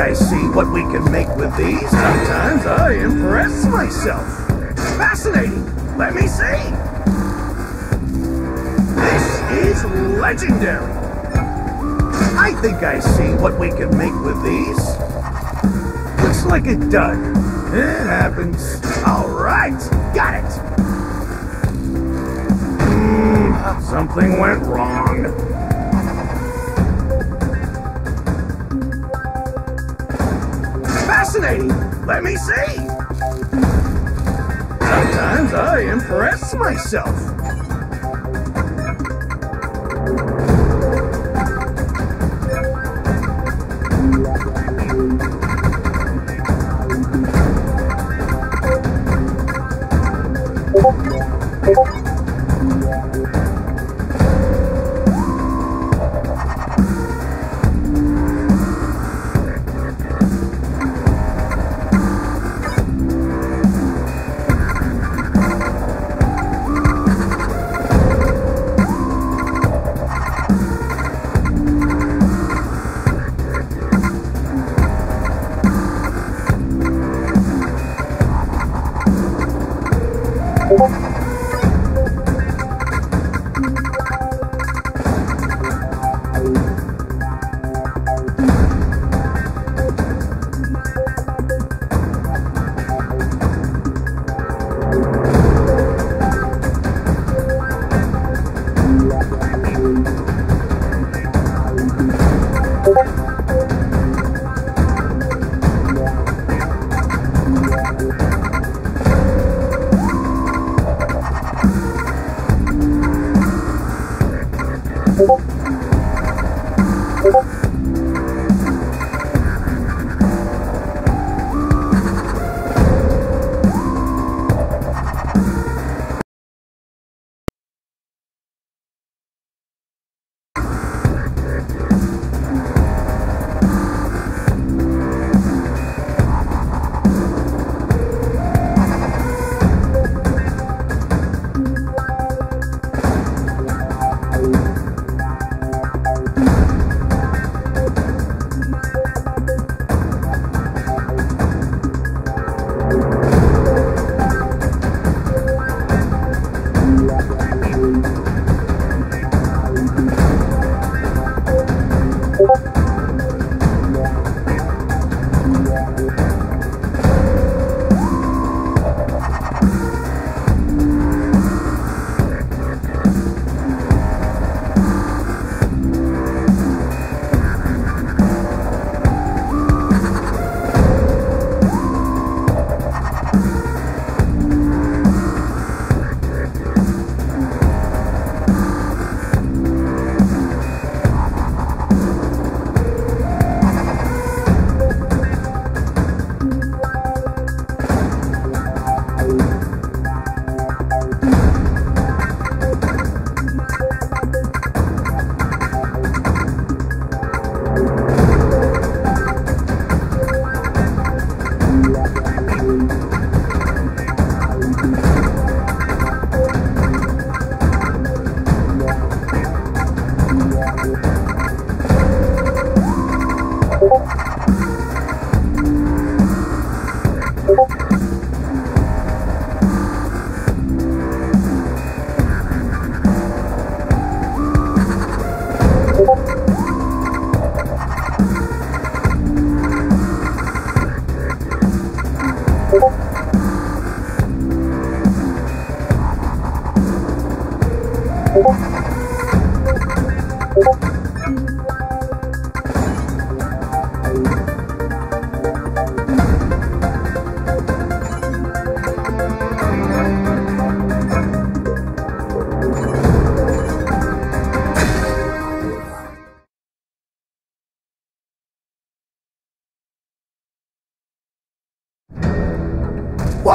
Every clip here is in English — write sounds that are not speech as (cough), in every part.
I see what we can make with these. Sometimes I impress myself. Fascinating. Let me see. This is legendary. I think I see what we can make with these. Looks like a dud. It happens. All right, got it. Hmm, something went wrong. Fascinating. Let me see. Sometimes I impress myself.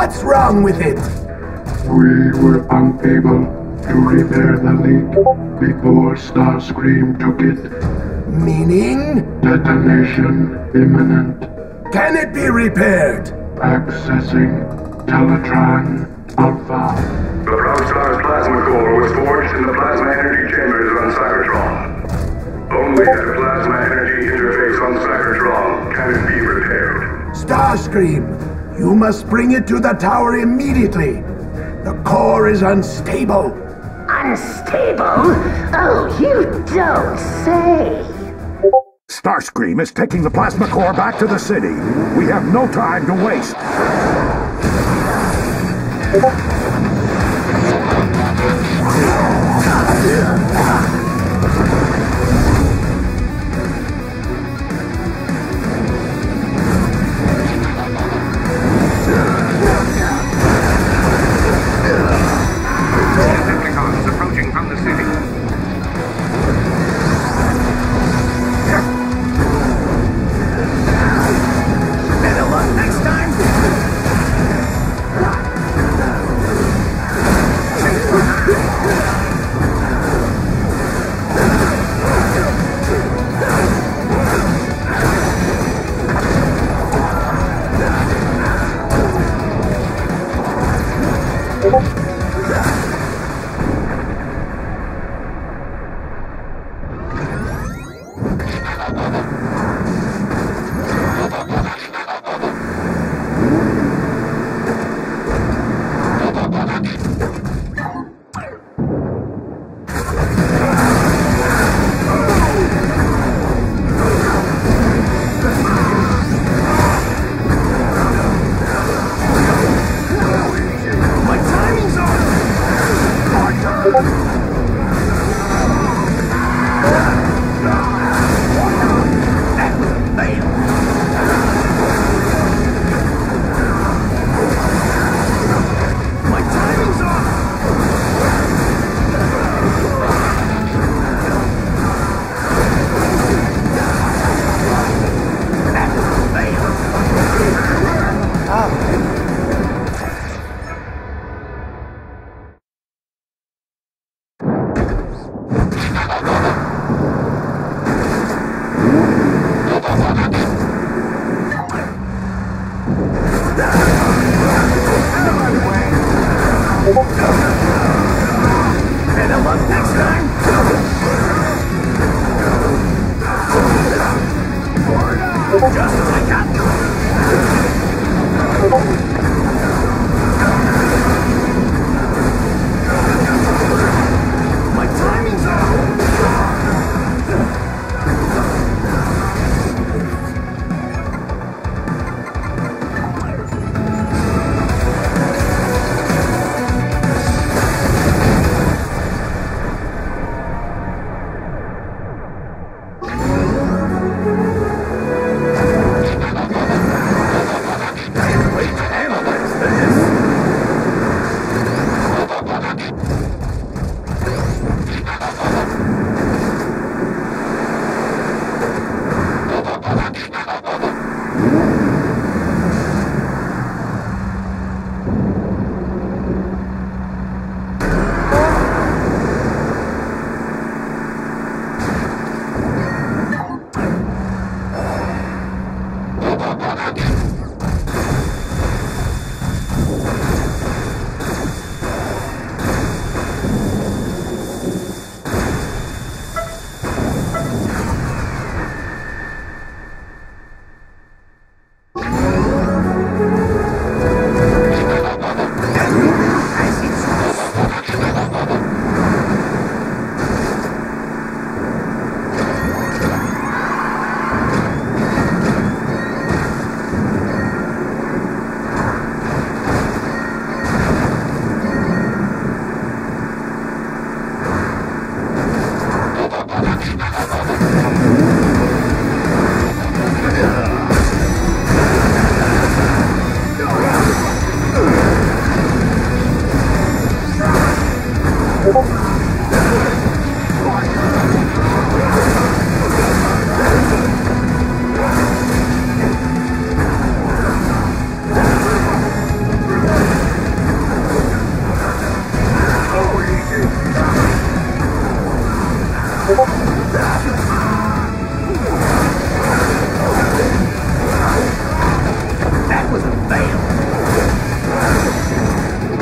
What's wrong with it? We were unable to repair the leak before Starscream took it. Meaning? Detonation imminent. Can it be repaired? Accessing Teletraan Alpha. The Proudstar's plasma core was forged in the plasma energy chambers on Cybertron. Only at a plasma energy interface on Cybertron can it be repaired. Starscream. You must bring it to the tower immediately. The core is unstable. Unstable? Oh, you don't say. Starscream is taking the plasma core back to the city. We have no time to waste. Decepticons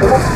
fail.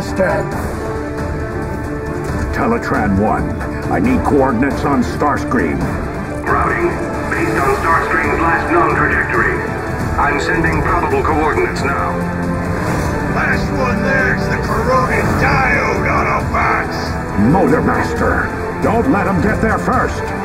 Motormaster! Teletraan 1, I need coordinates on Starscream. Routing based on Starscream's last known trajectory. I'm sending probable coordinates now. Last one there's the corroded diode Autobots! Motormaster, don't let him get there first.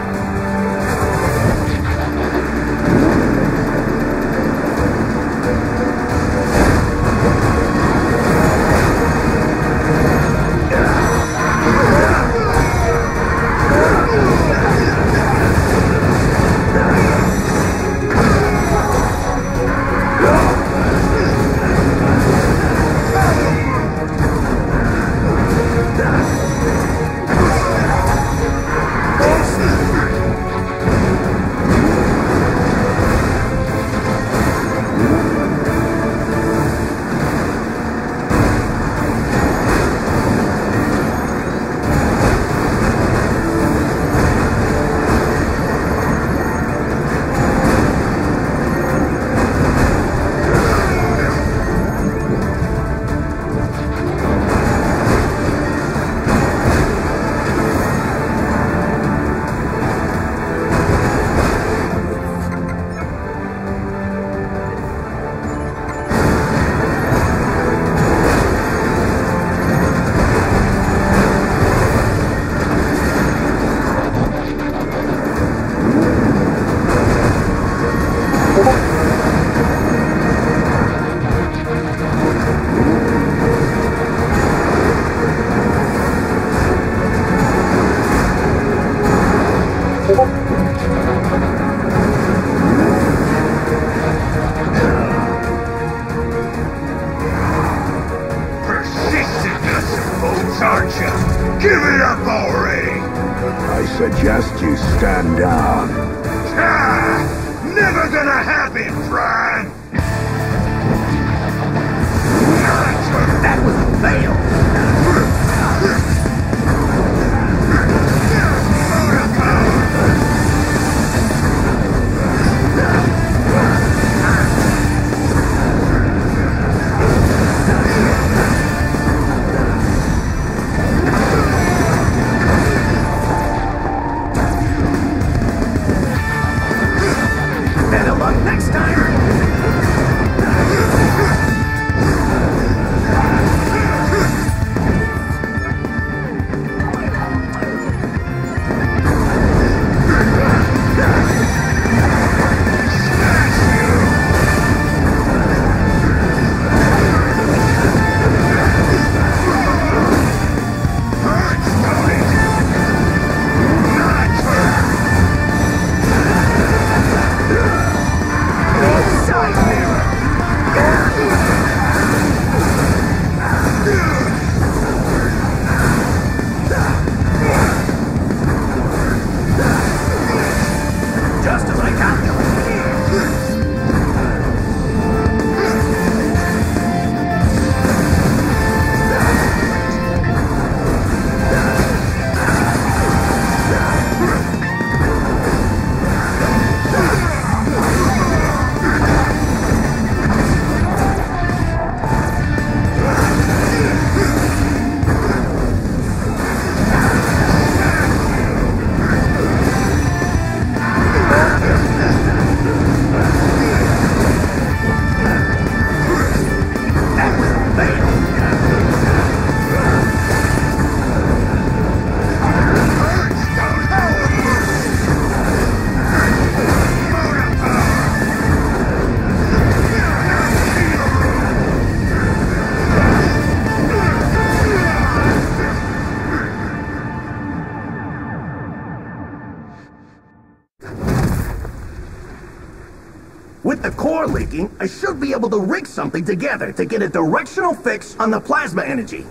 Leaking, I should be able to rig something together to get a directional fix on the plasma energy.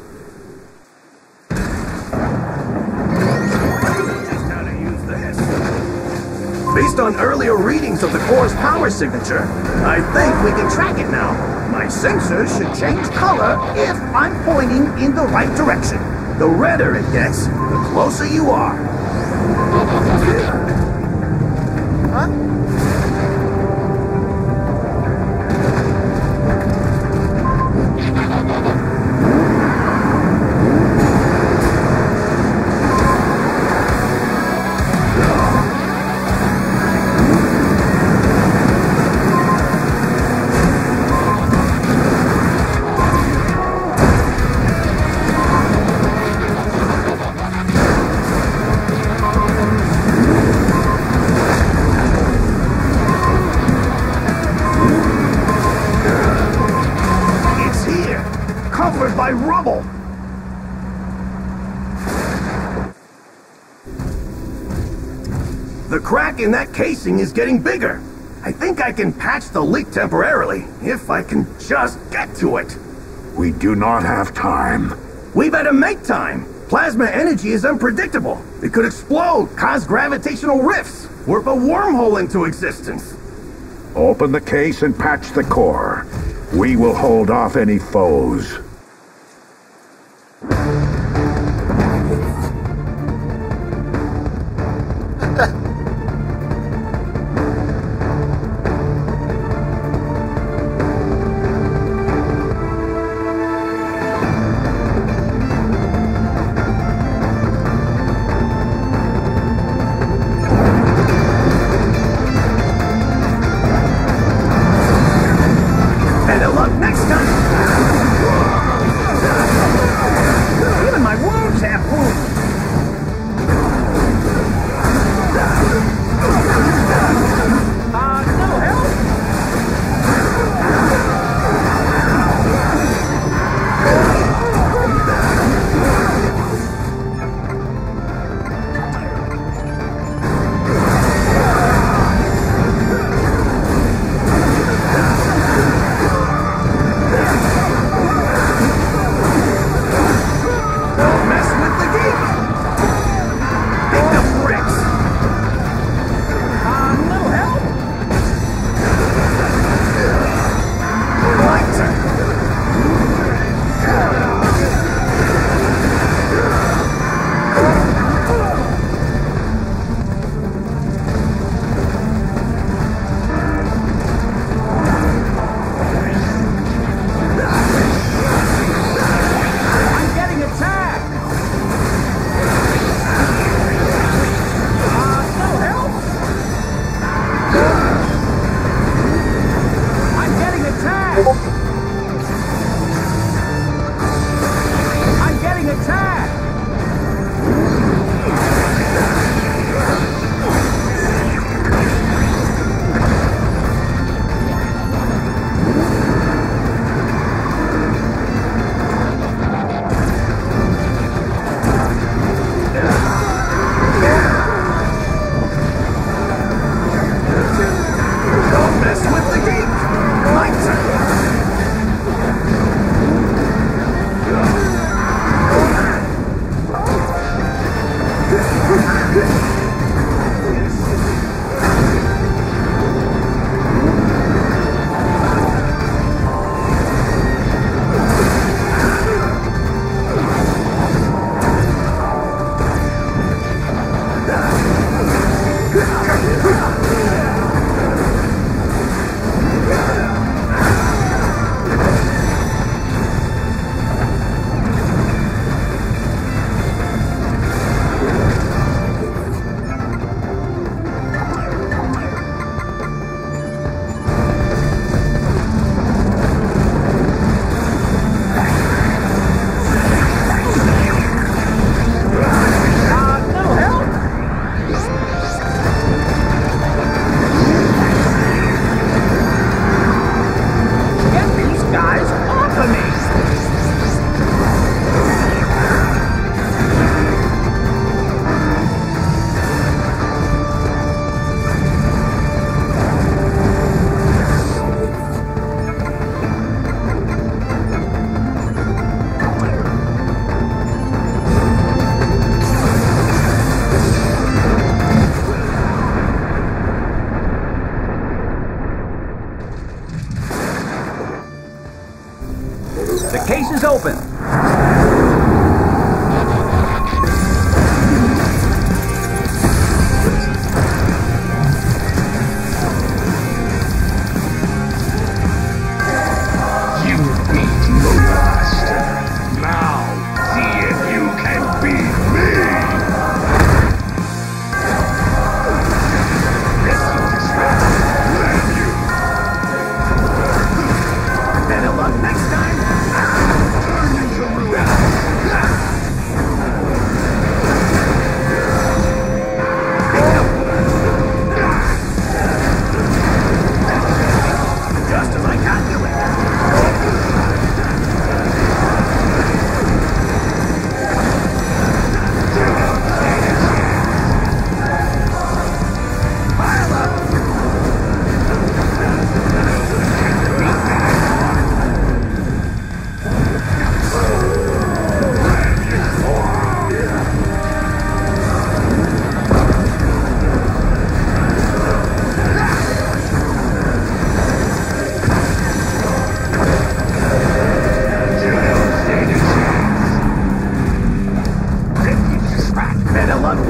Based on earlier readings of the core's power signature, I think we can track it now. My sensors should change color if I'm pointing in the right direction. The redder it gets, the closer you are. Crack in that casing is getting bigger. I think I can patch the leak temporarily, if I can just get to it. We do not have time. We better make time. Plasma energy is unpredictable. It could explode, cause gravitational rifts, warp a wormhole into existence. Open the case and patch the core. We will hold off any foes. Open.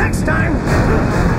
next time?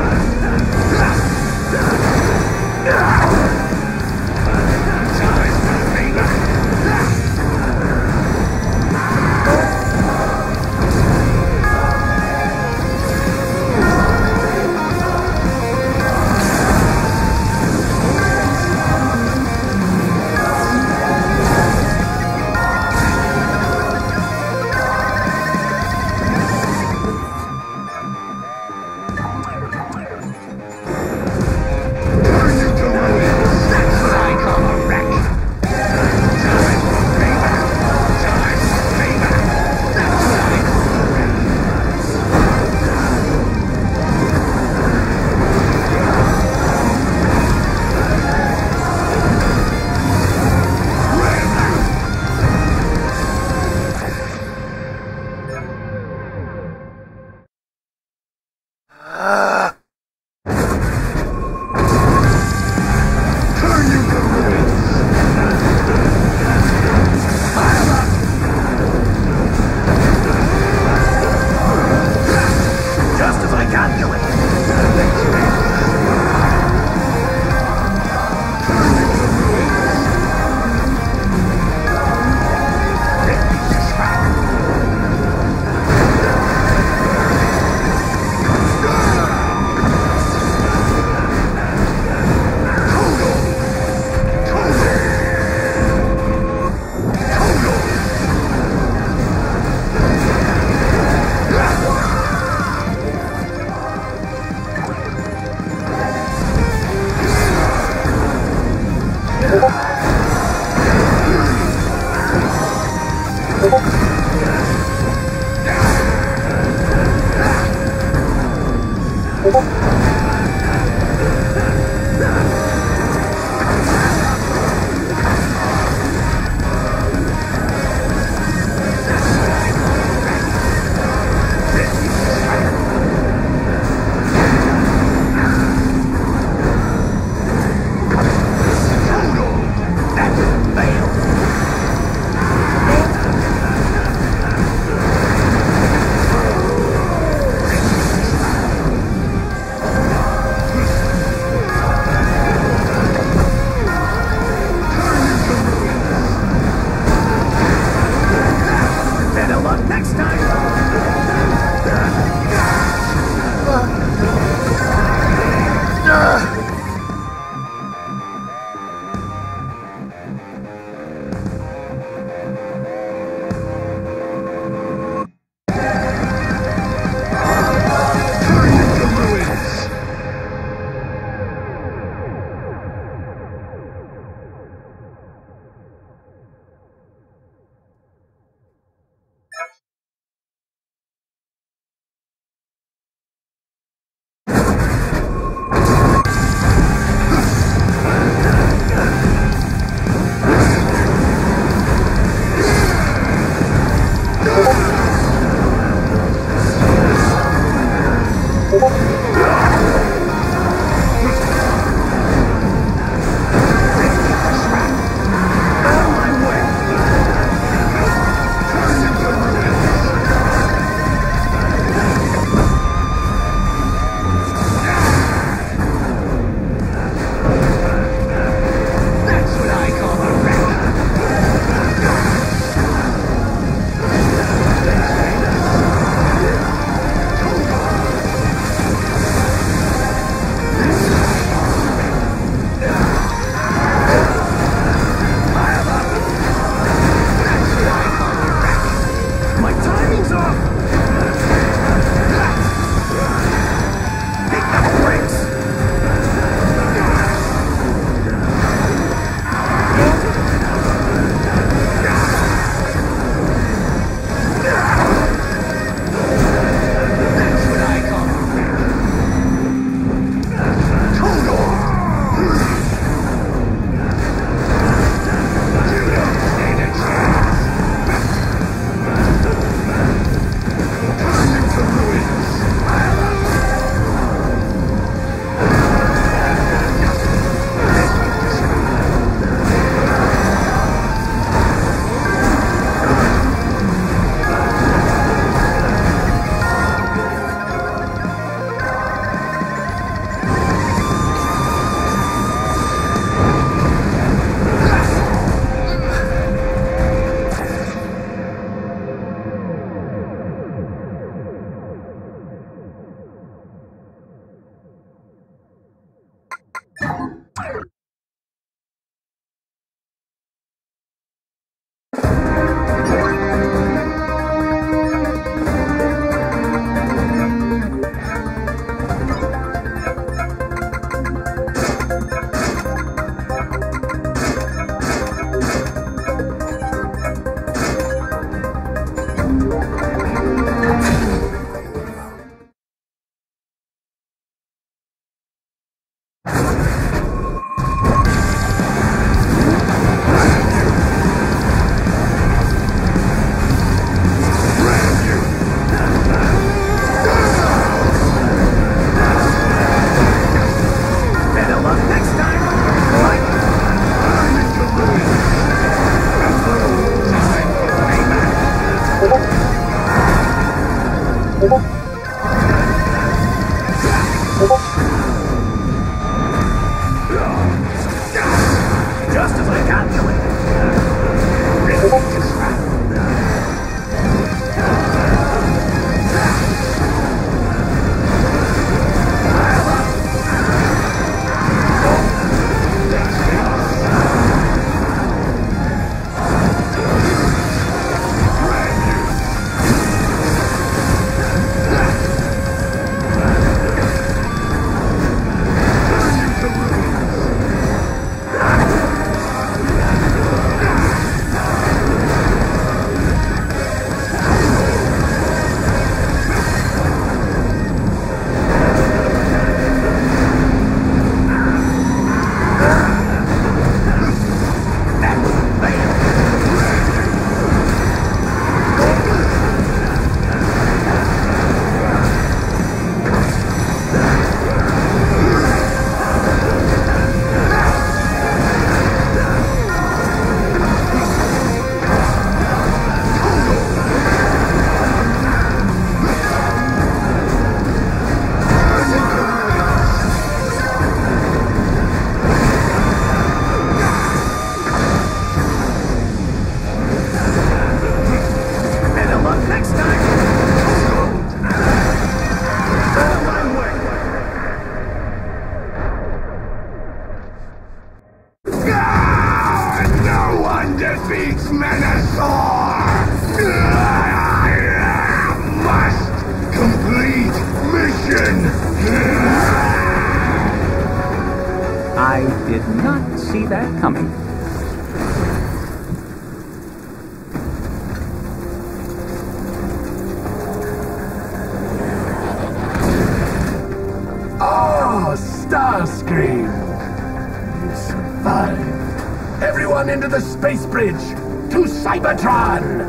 Bridge! To Cybertron!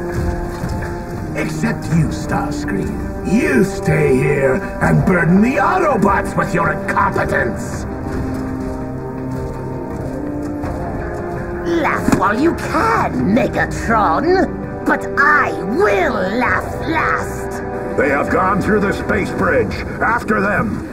Except you, Starscream. You stay here and burden the Autobots with your incompetence! Laugh while you can, Megatron! But I will laugh last! They have gone through the space bridge. After them.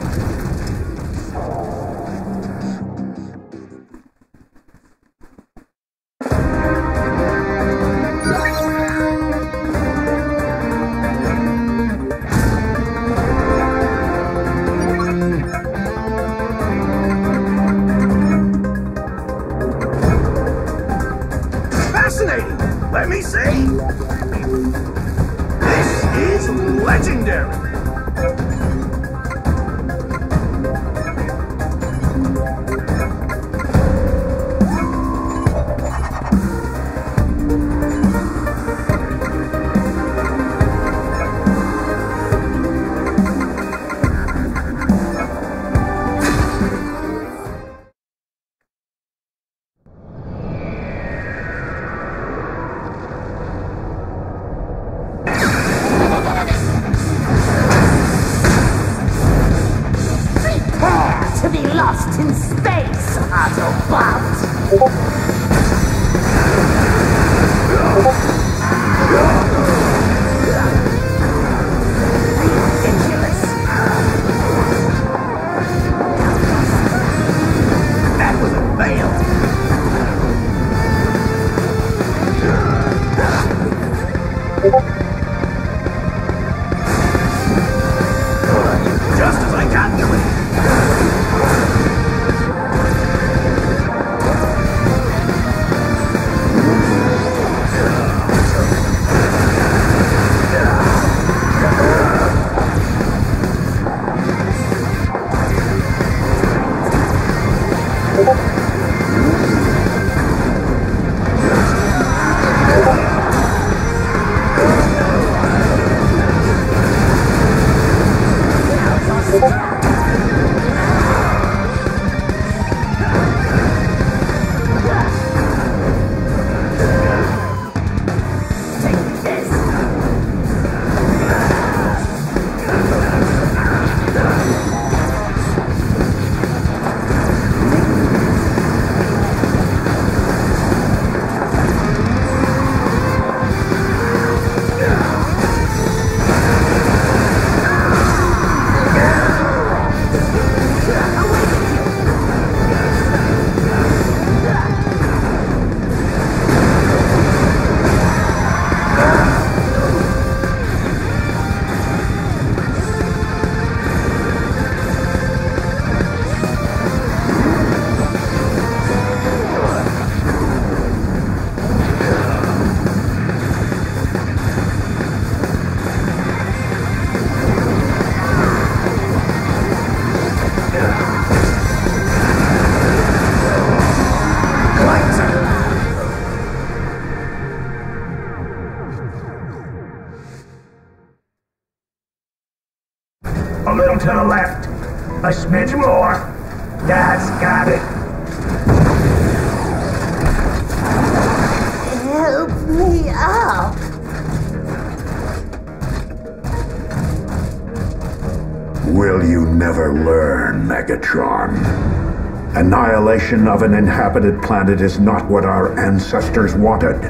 Annihilation of an inhabited planet is not what our ancestors wanted.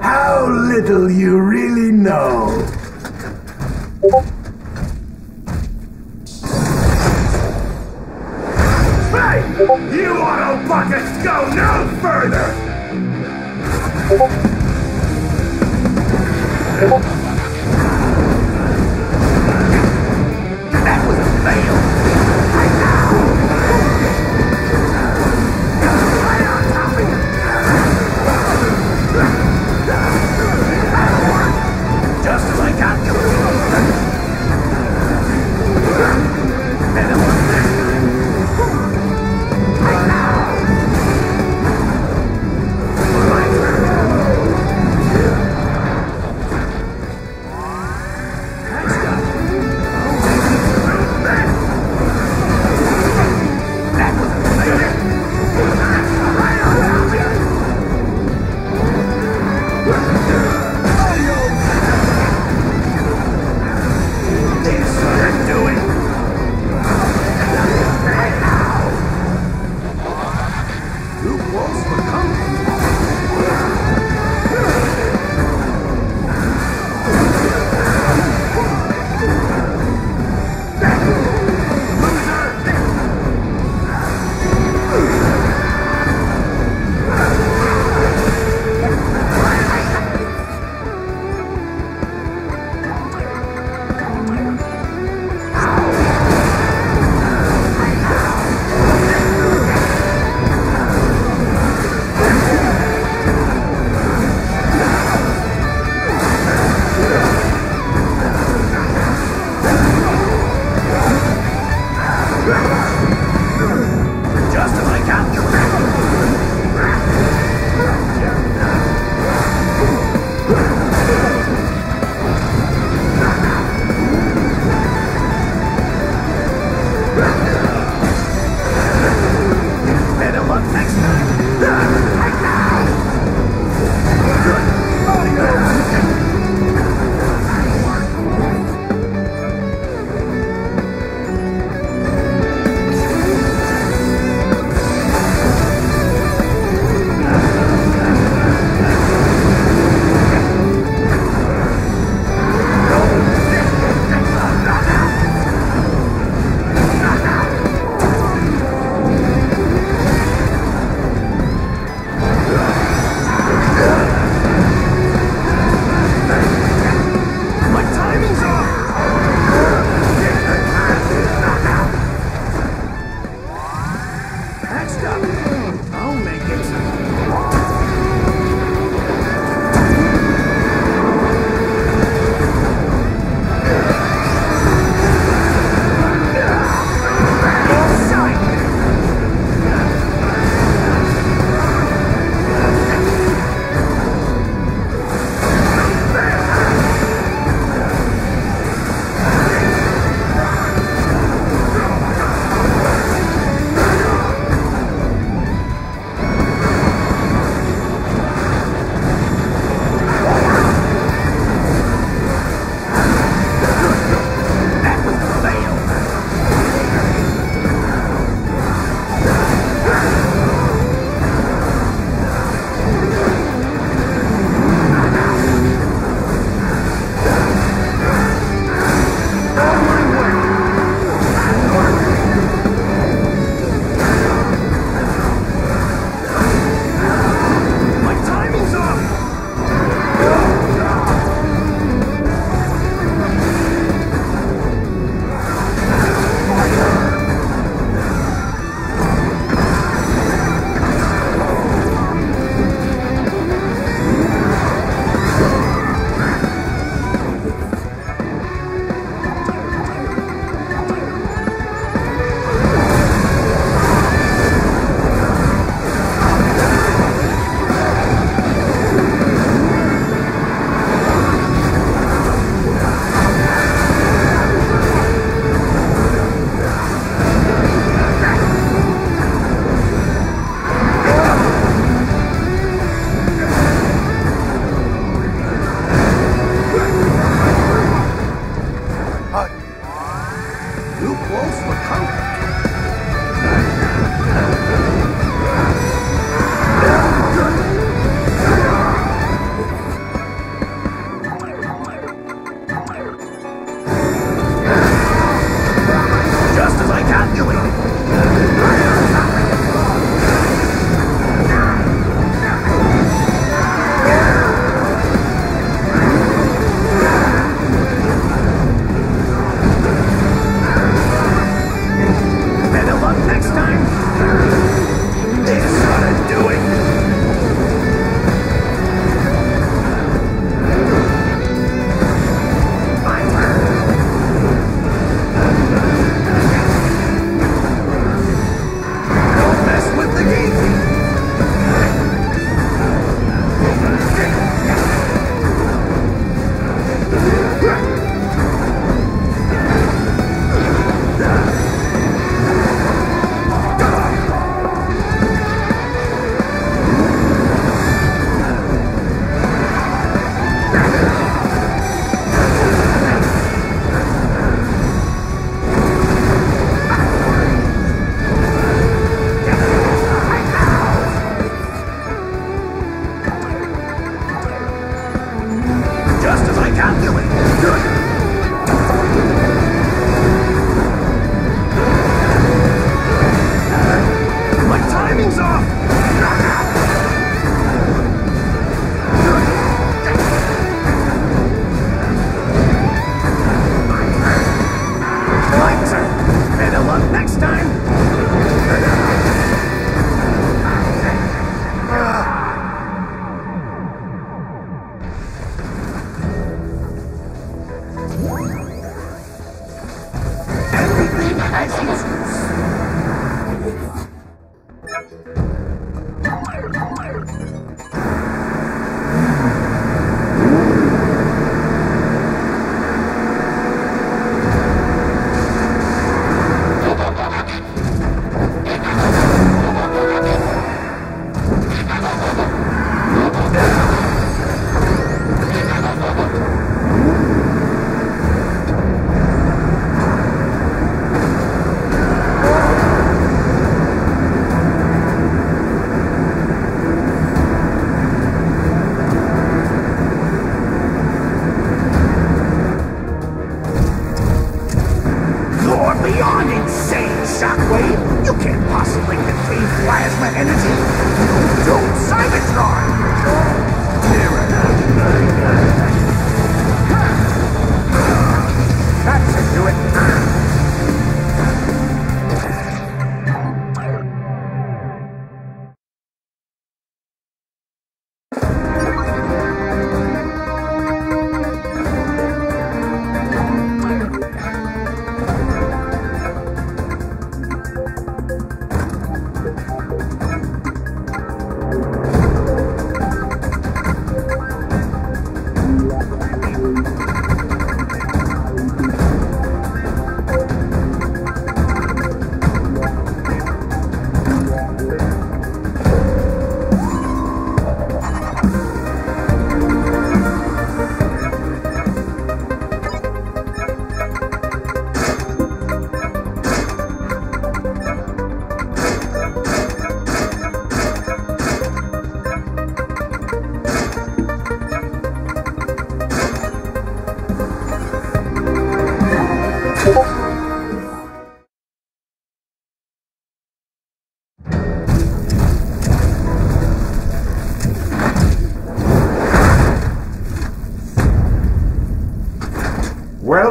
How little you really know.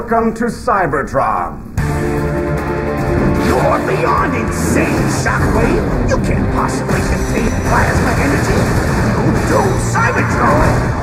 Welcome to Cybertron. You're beyond insane, Shockwave. You can't possibly contain plasma energy. You do Cybertron.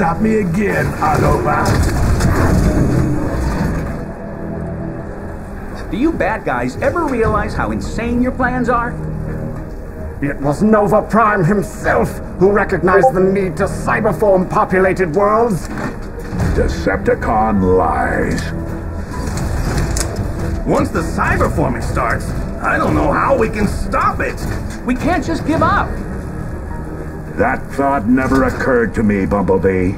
Stop me again, Autobot. Do you bad guys ever realize how insane your plans are? It was Nova Prime himself who recognized the need to cyberform populated worlds. Decepticon lies. Once the cyberforming starts, I don't know how we can stop it. We can't just give up. That thought never occurred to me, Bumblebee.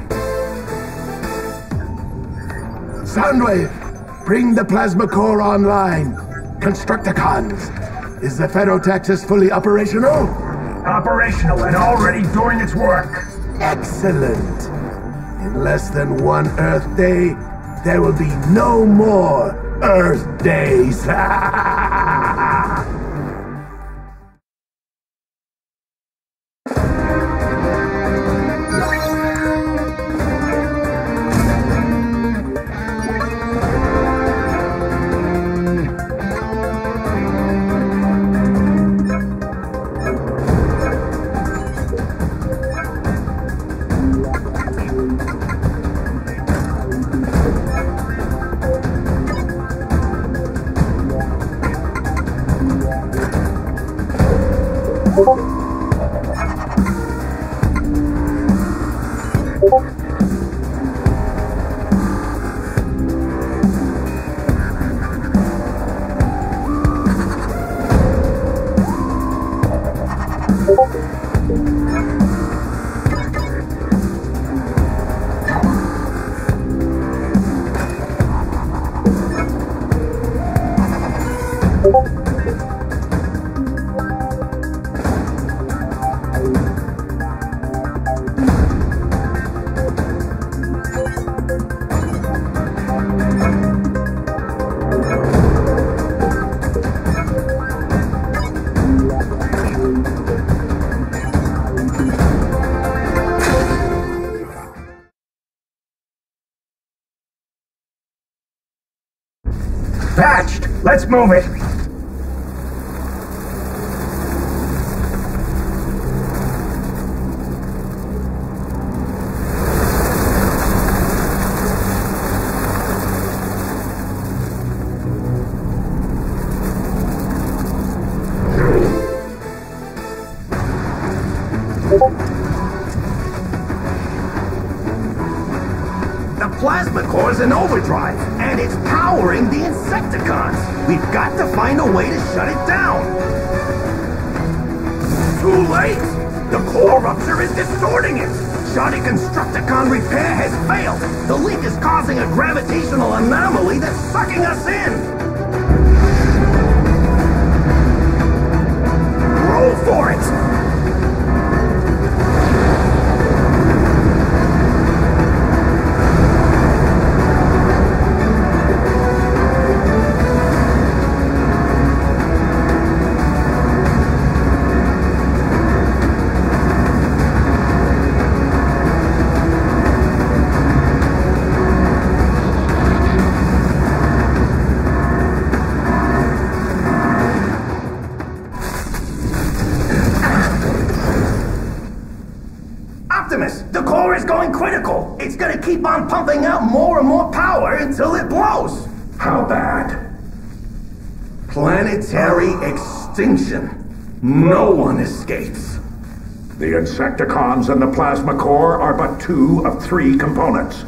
Soundwave, bring the plasma core online. Constructicons, is the Ferrotaxis fully operational? Operational and already doing its work. Excellent. In less than one Earth day, there will be no more Earth days. (laughs) Let's move it! The Insecticons and the Plasma Core are but two of three components.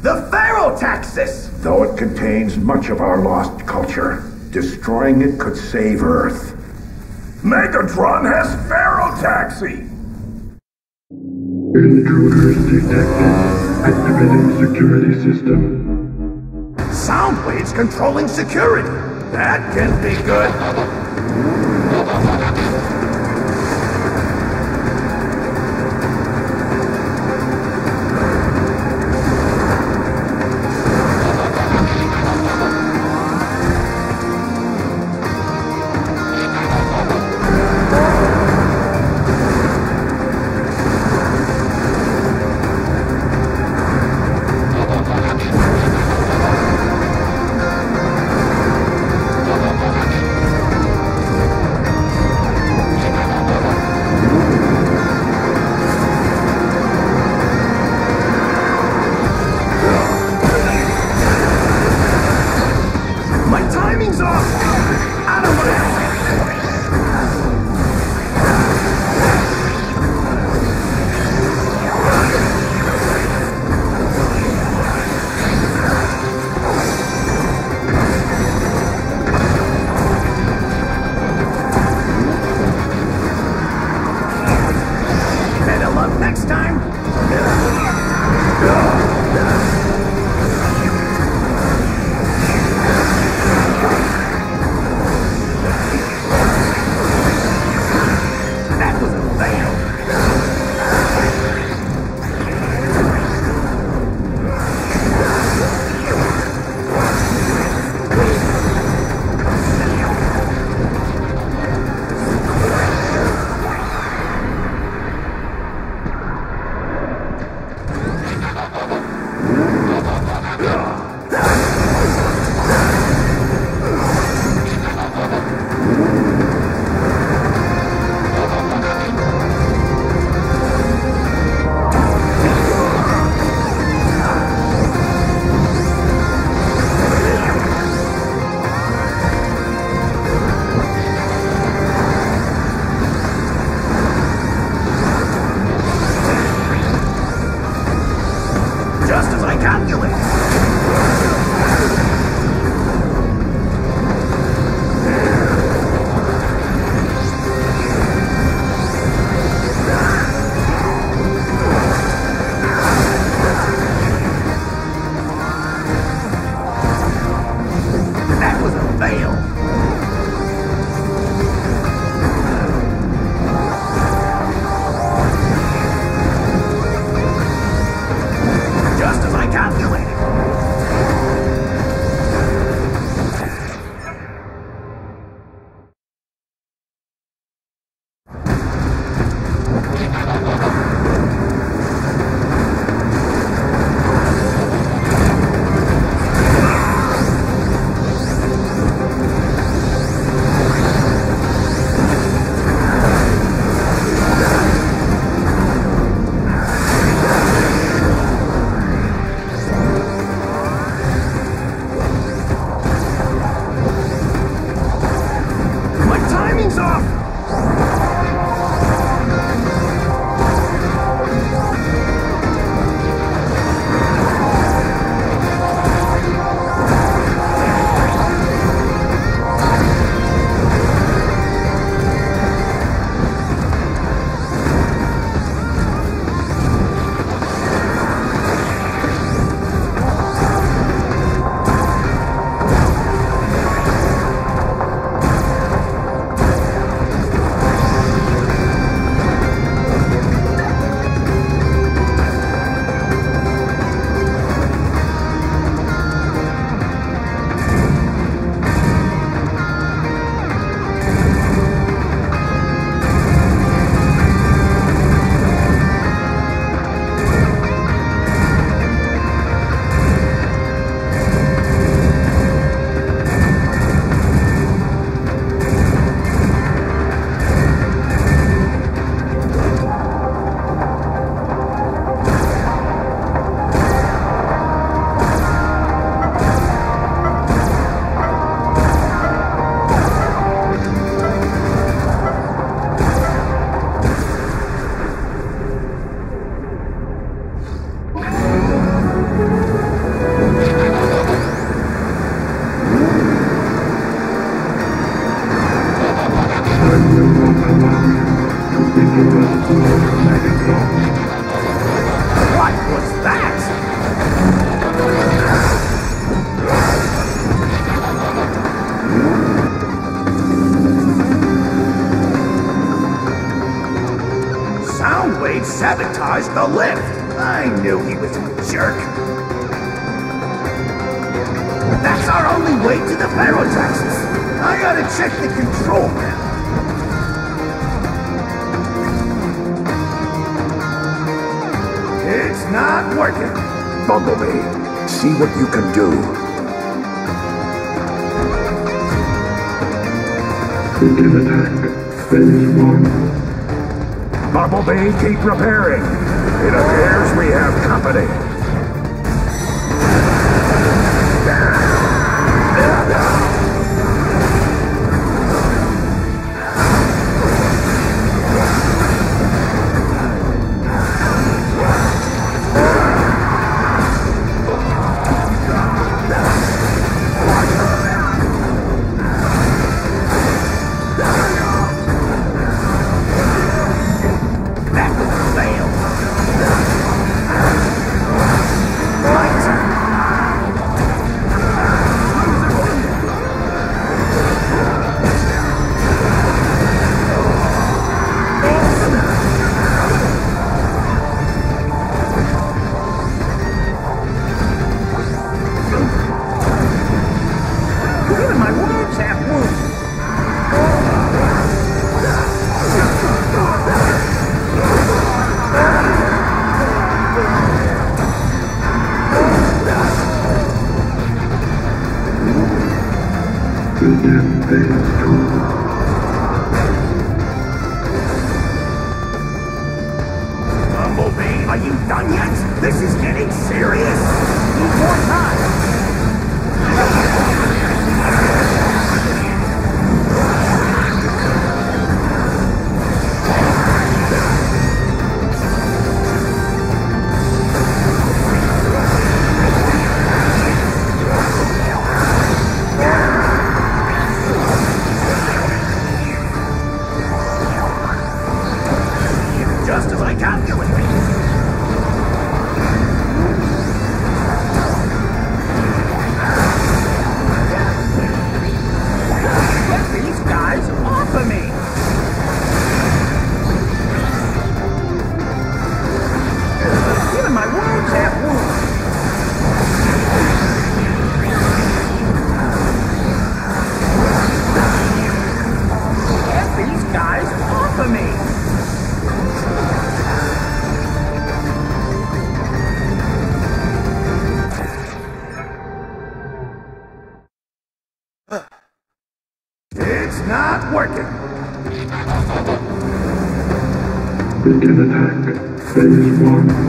The Ferrotaxis! Though it contains much of our lost culture, destroying it could save Earth. Megatron has Ferrotaxi! Intruders detected. Activating security system. Soundwaves controlling security. That can be good. Sabotaged the lift. I knew he was a jerk. That's our only way to the Barotraxis. I gotta check the control panel. It's not working. Bumblebee, see what you can do. Begin attack. Phase 1. Bumblebee, keep repairing. It appears we have company. in attack. Phase 1.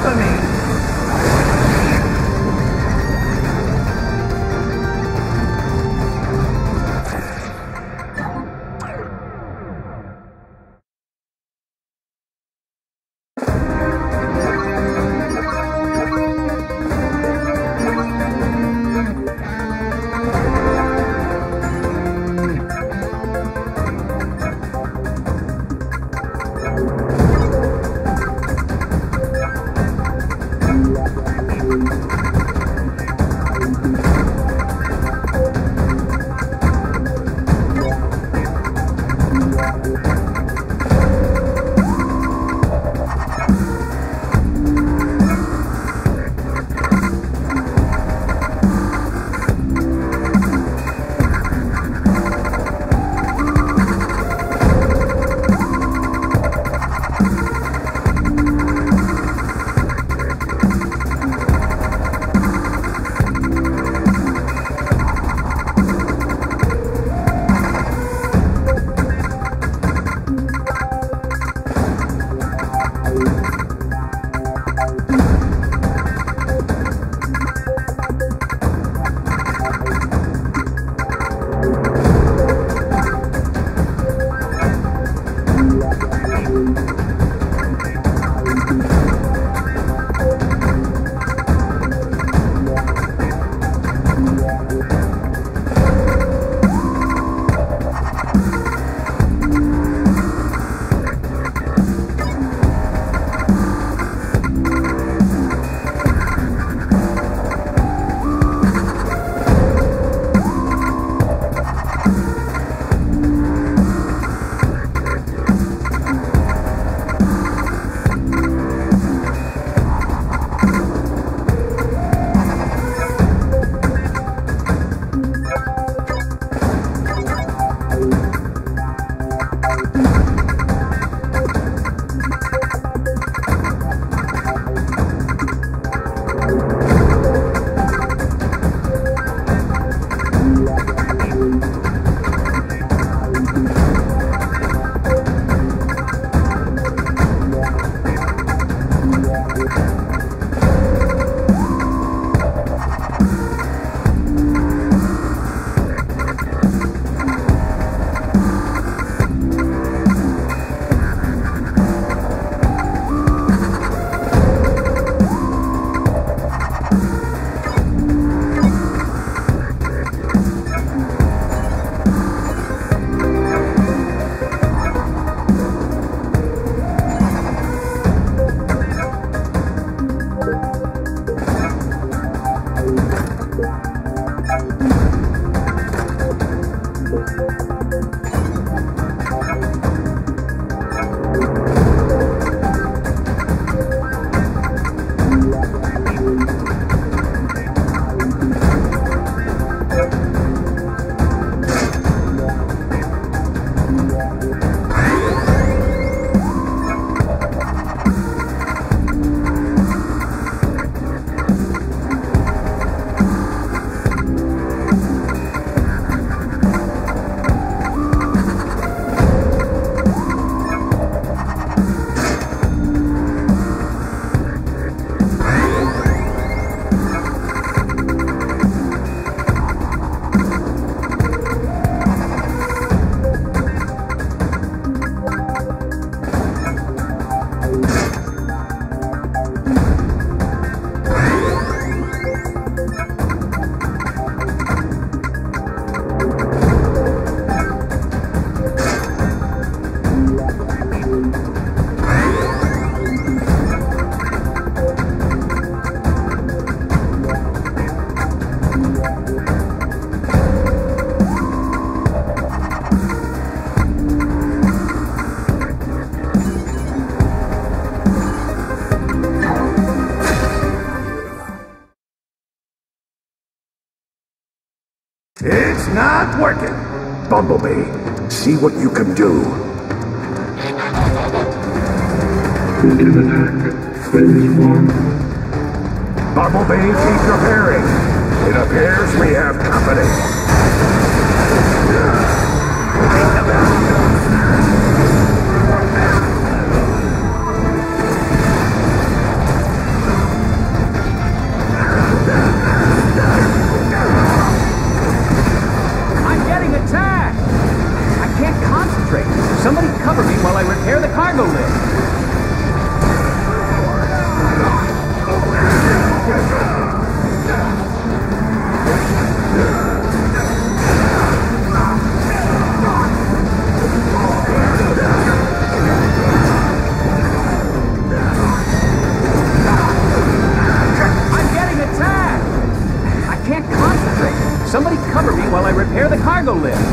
welcoming. what you can do. Begin attack. Phase one. window lift.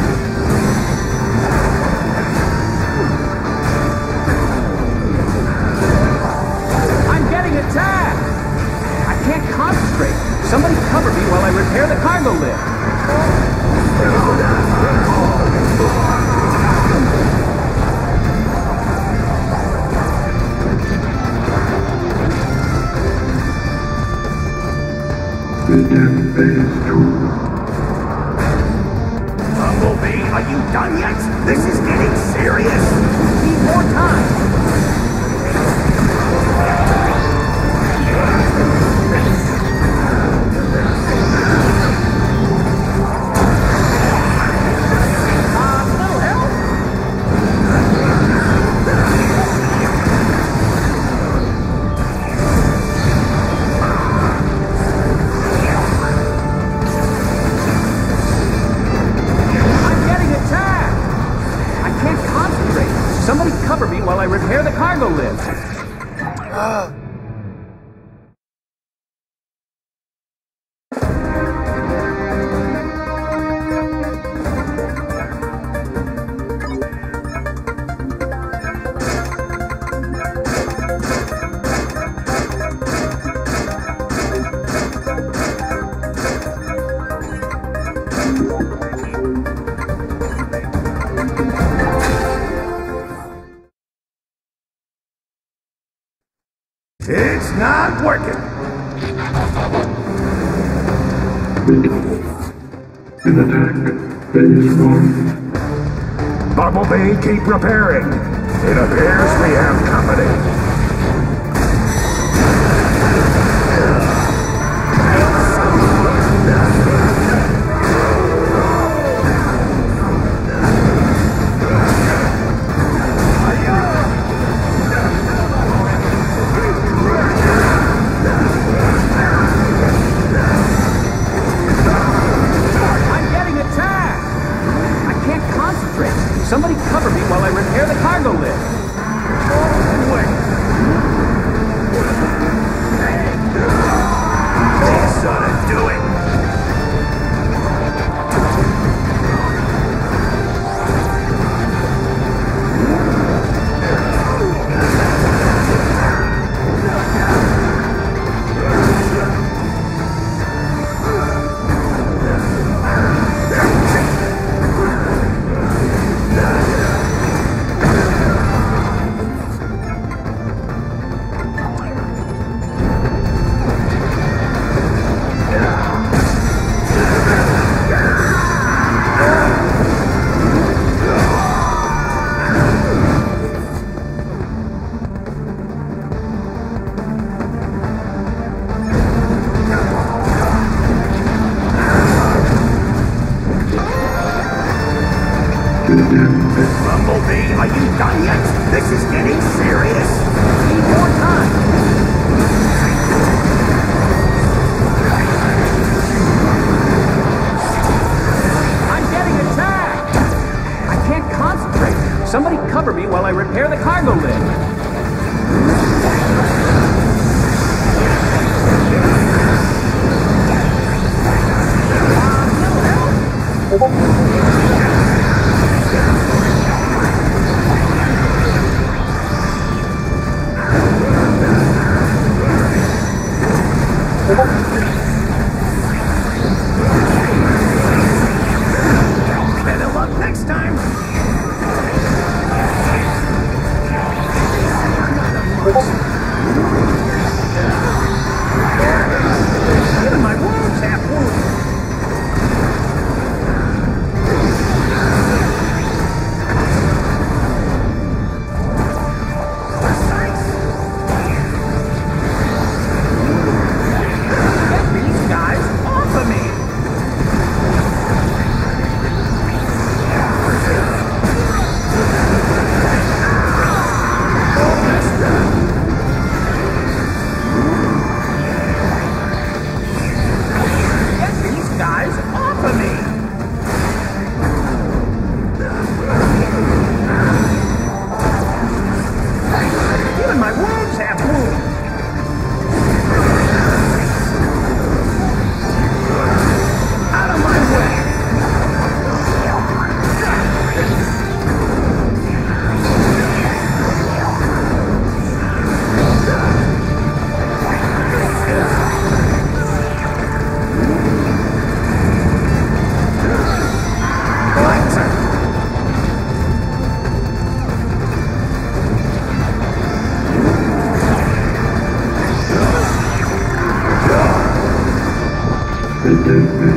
Gracias.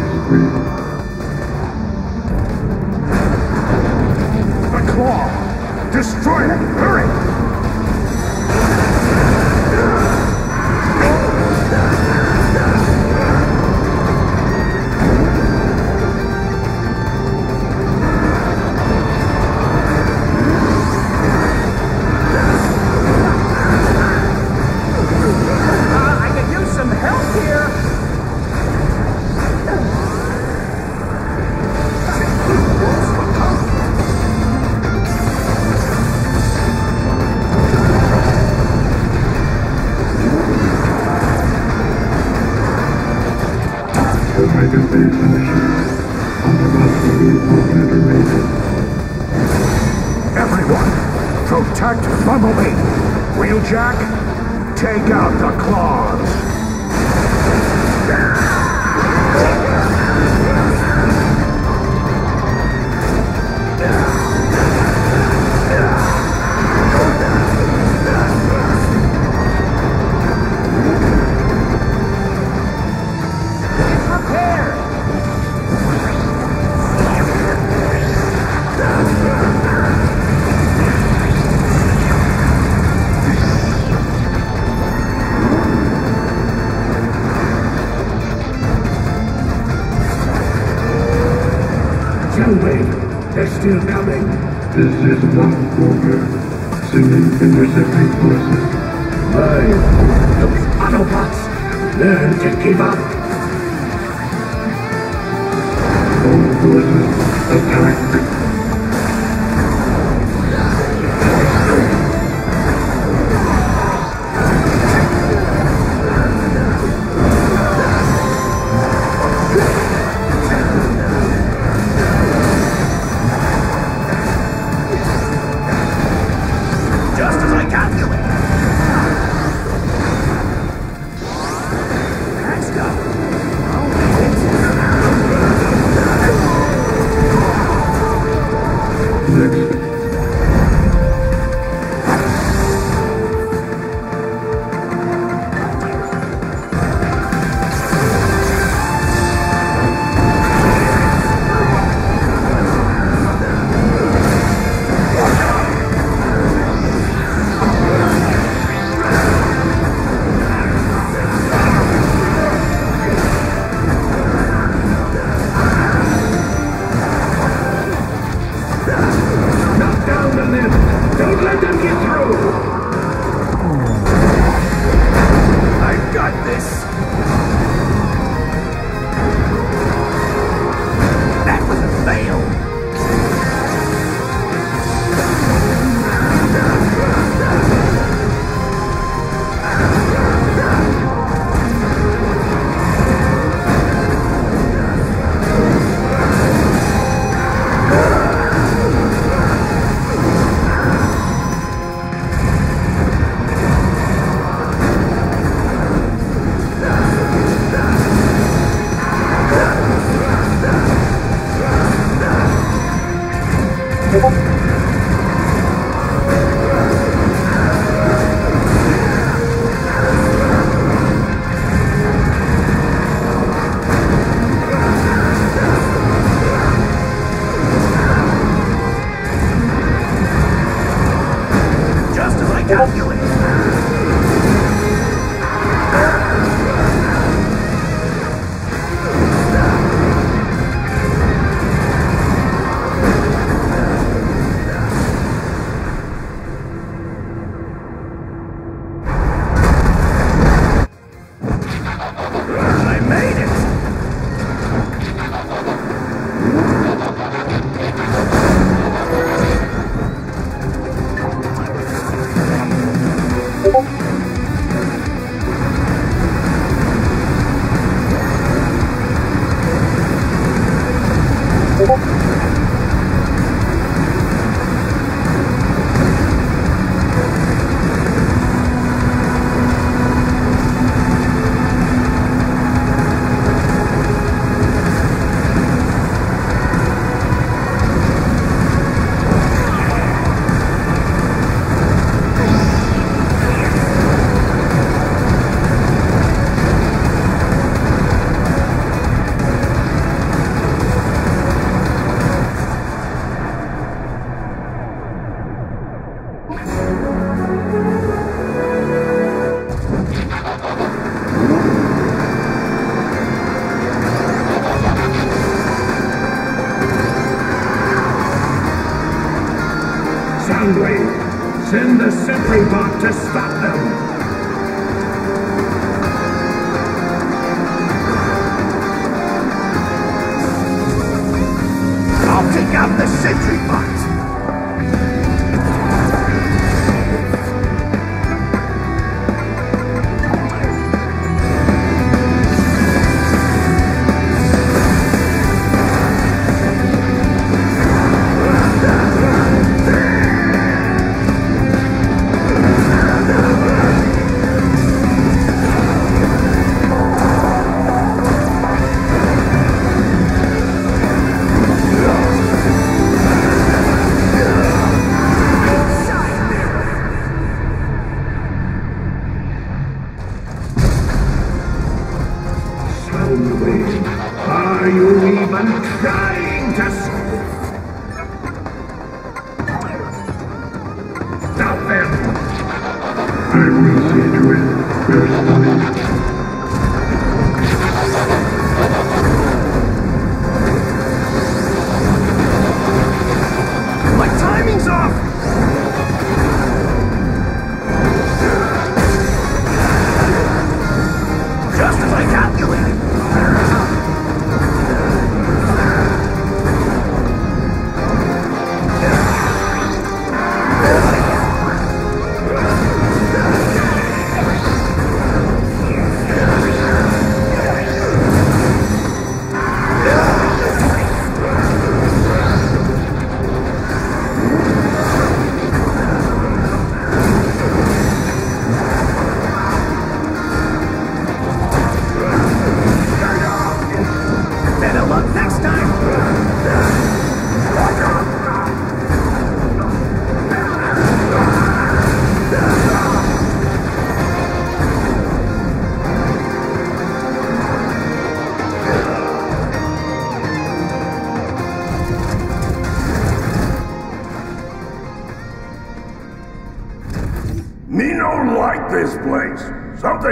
To stop them.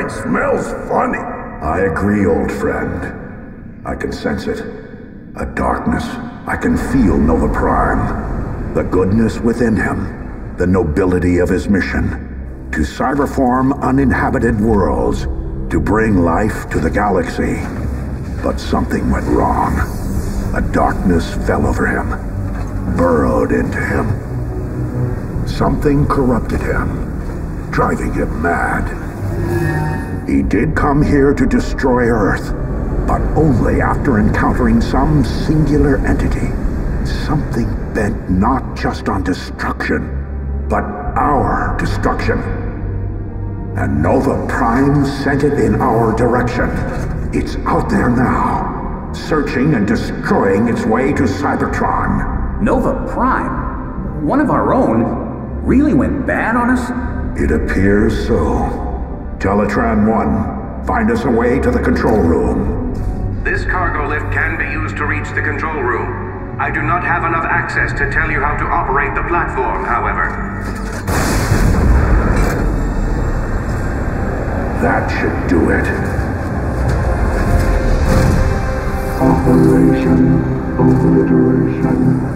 Something smells funny. I agree, old friend. I can sense it. A darkness. I can feel Nova Prime. The goodness within him. The nobility of his mission. To cyberform uninhabited worlds. To bring life to the galaxy. But something went wrong. A darkness fell over him. Burrowed into him. Something corrupted him, driving him mad. He did come here to destroy Earth, but only after encountering some singular entity. Something bent not just on destruction, but our destruction. And Nova Prime sent it in our direction. It's out there now, searching and destroying its way to Cybertron. Nova Prime? One of our own? Really went bad on us? It appears so. Teletraan 1, find us a way to the control room. This cargo lift can be used to reach the control room. I do not have enough access to tell you how to operate the platform, however. That should do it. Operation Obliteration.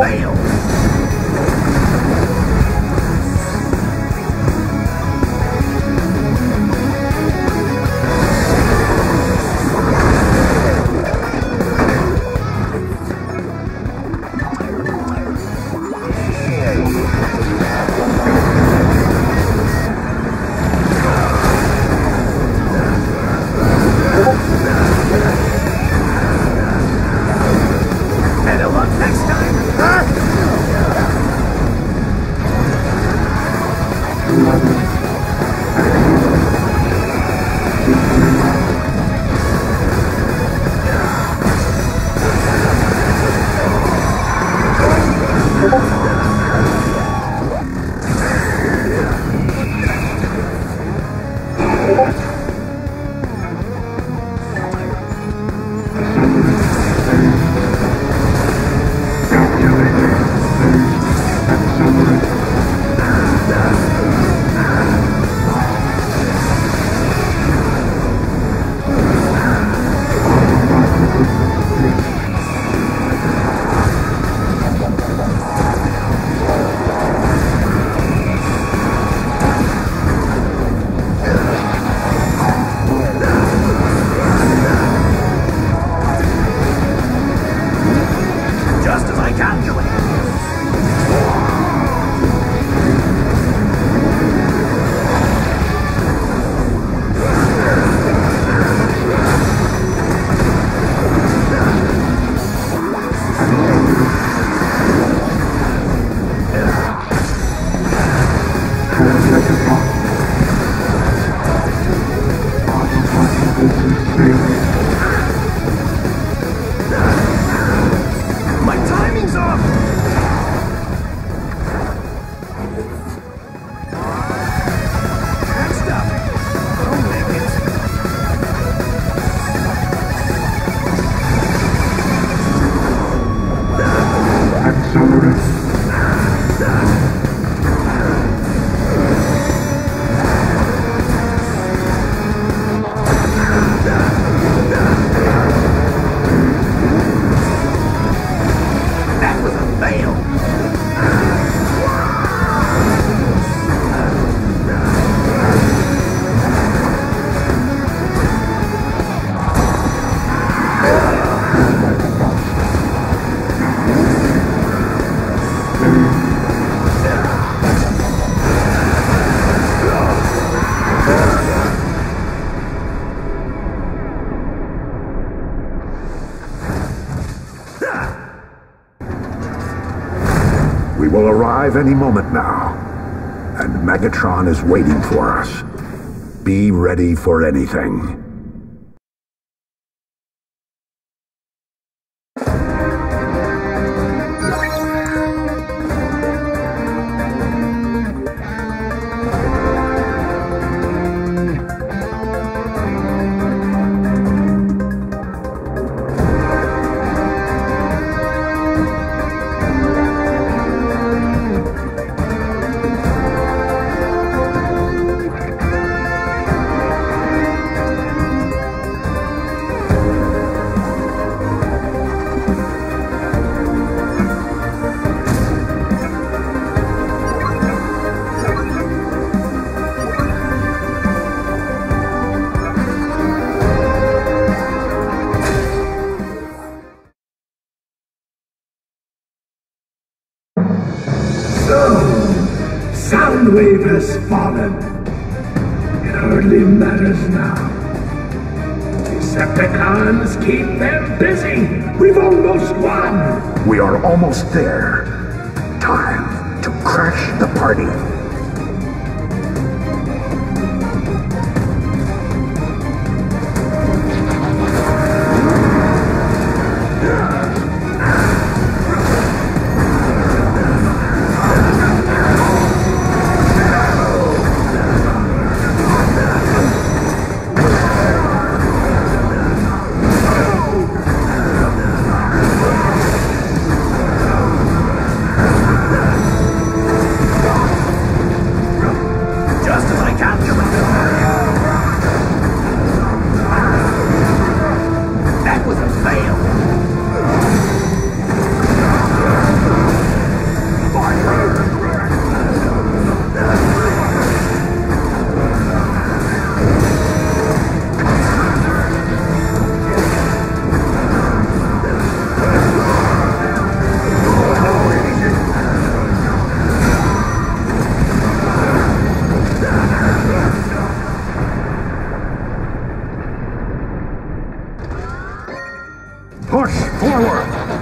哎呦 arrive any moment now. And Megatron is waiting for us. Be ready for anything. forward!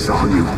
Is all you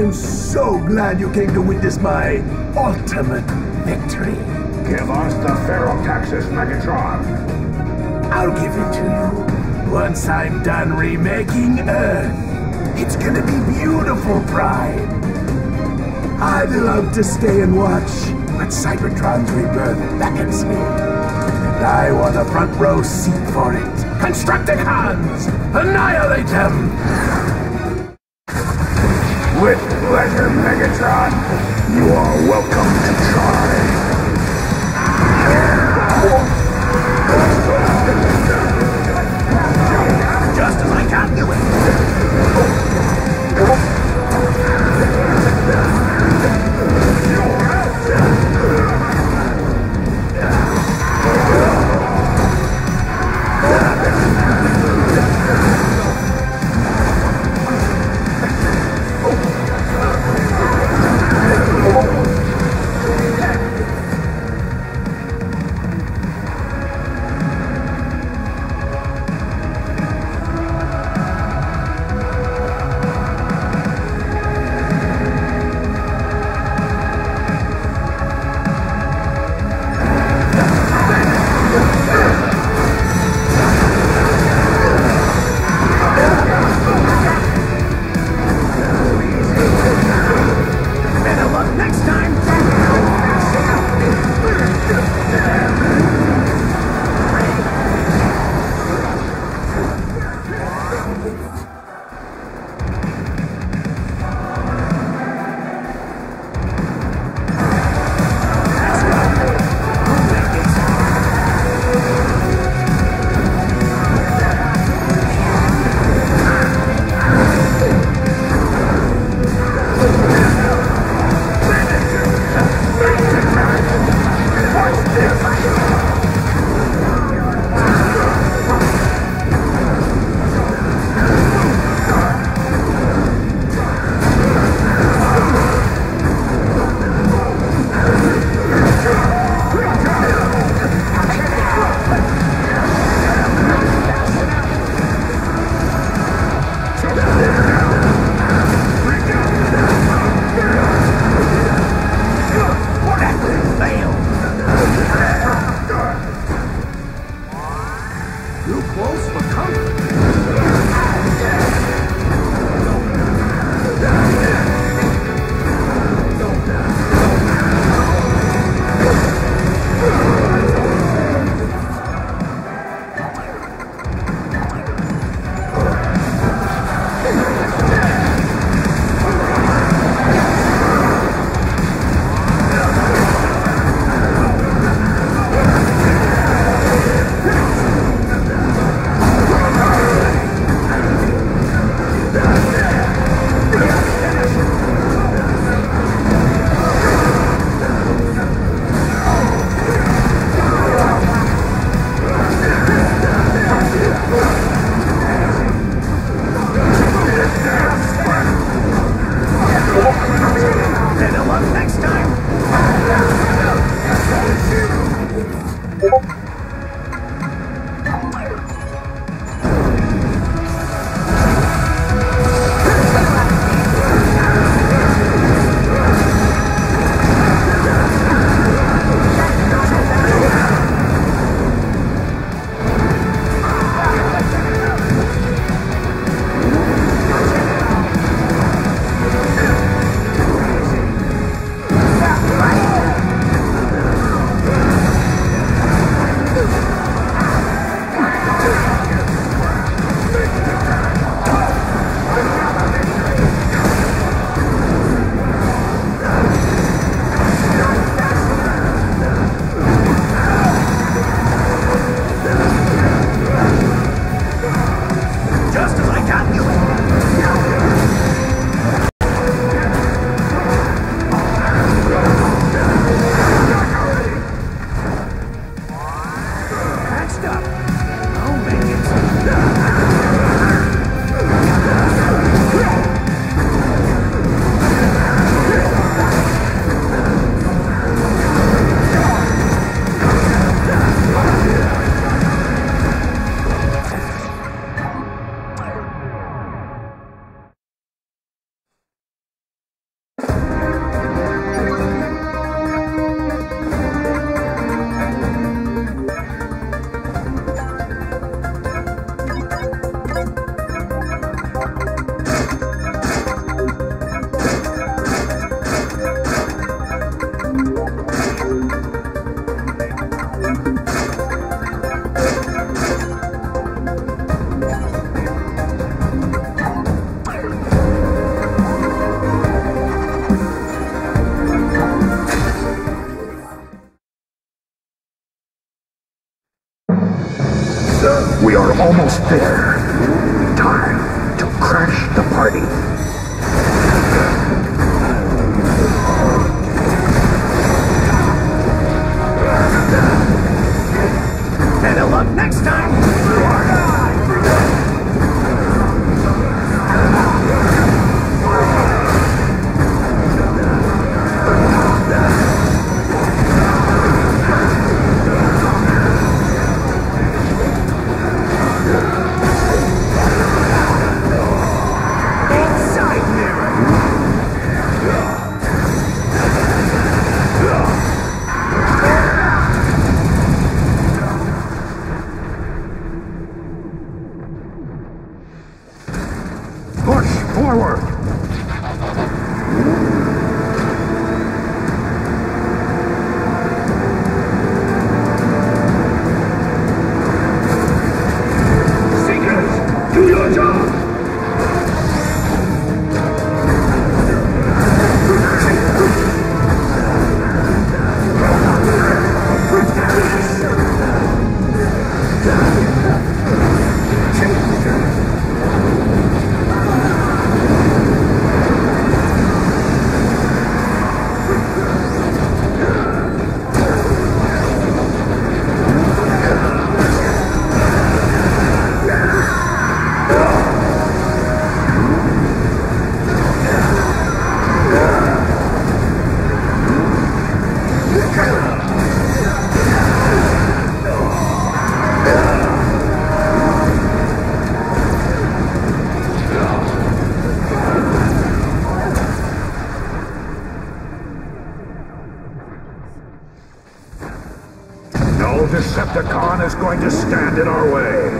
am so glad you came to witness my ultimate victory. Give us the Ferrotaxis, Megatron! I'll give it to you once I'm done remaking Earth. It's gonna be beautiful, Pride. I'd love to stay and watch, but Cybertron's rebirth beckons me. And I want a front row seat for it. Constructicons! Annihilate them! With pleasure, Megatron! You are welcome to try. despair. the Khan is going to stand in our way.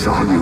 saw you.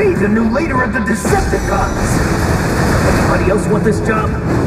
be the new leader of the Decepticons. Anybody else want this job?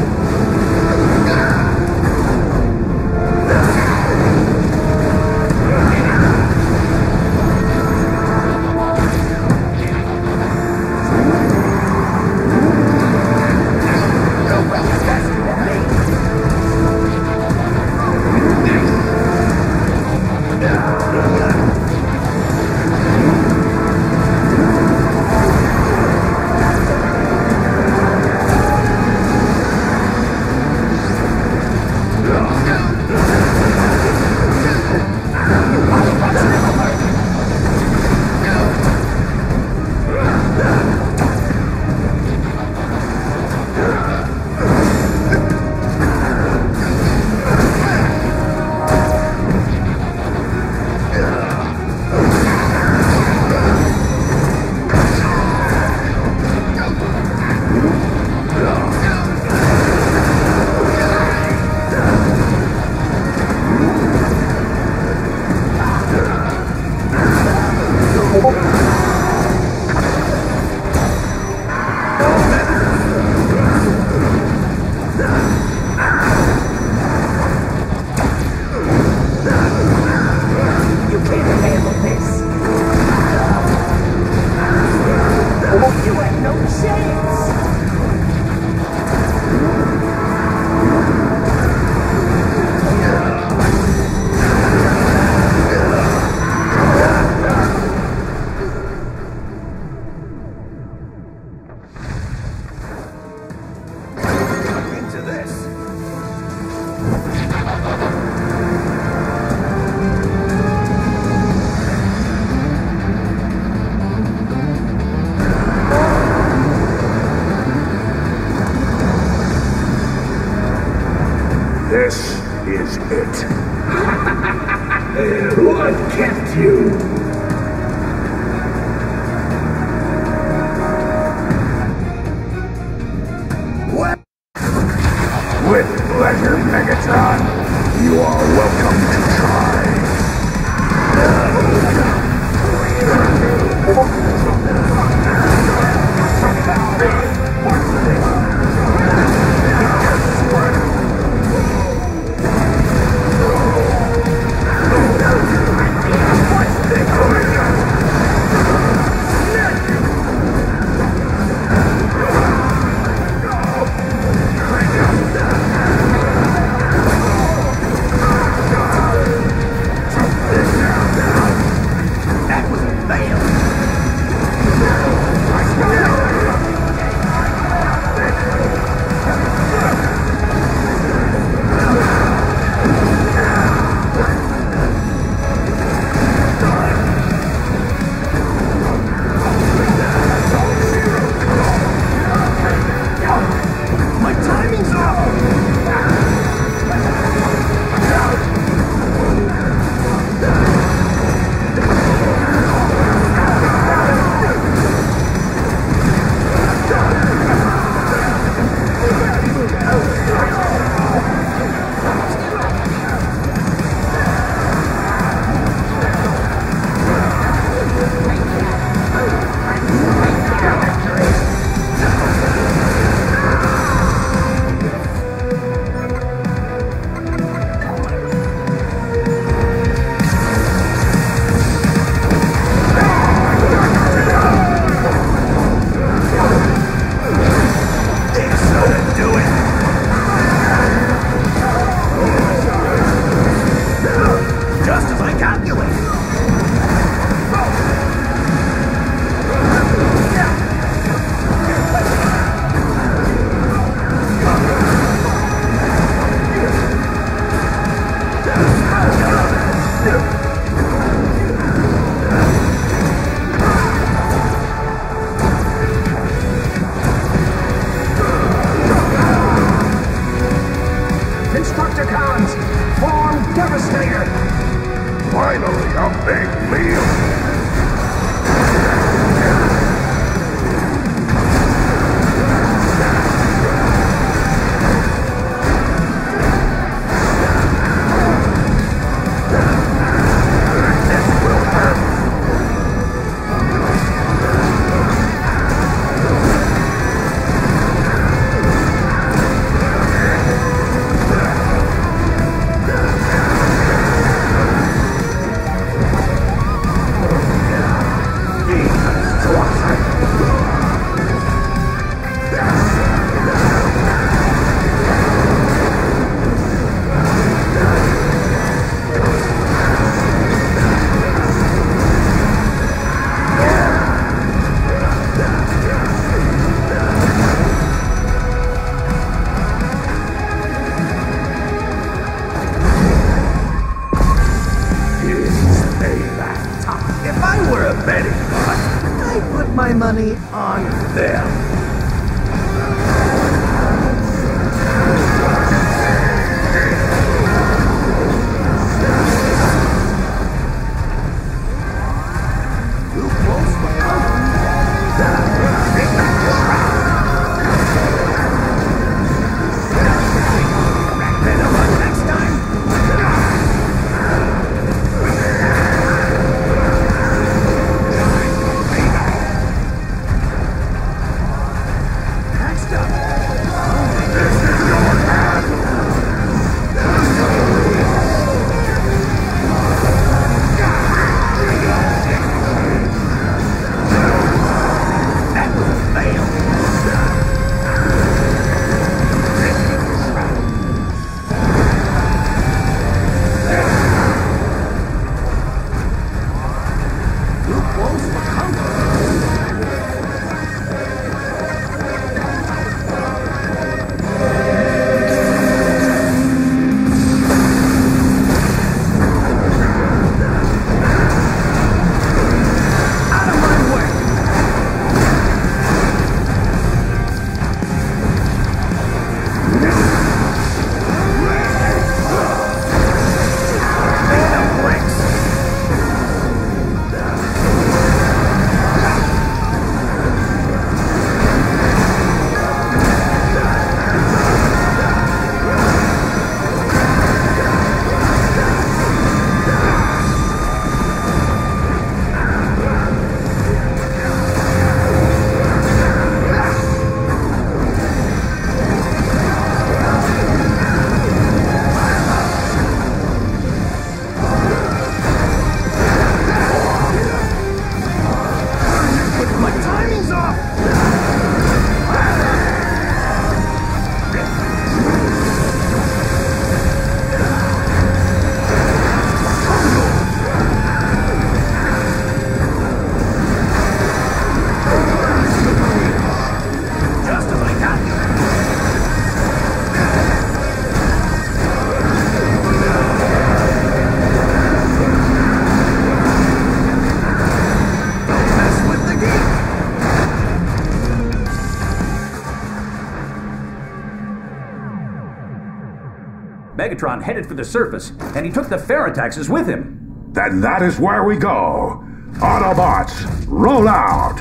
Megatron headed for the surface, and he took the Ferrotaxis with him. Then that is where we go. Autobots, roll out!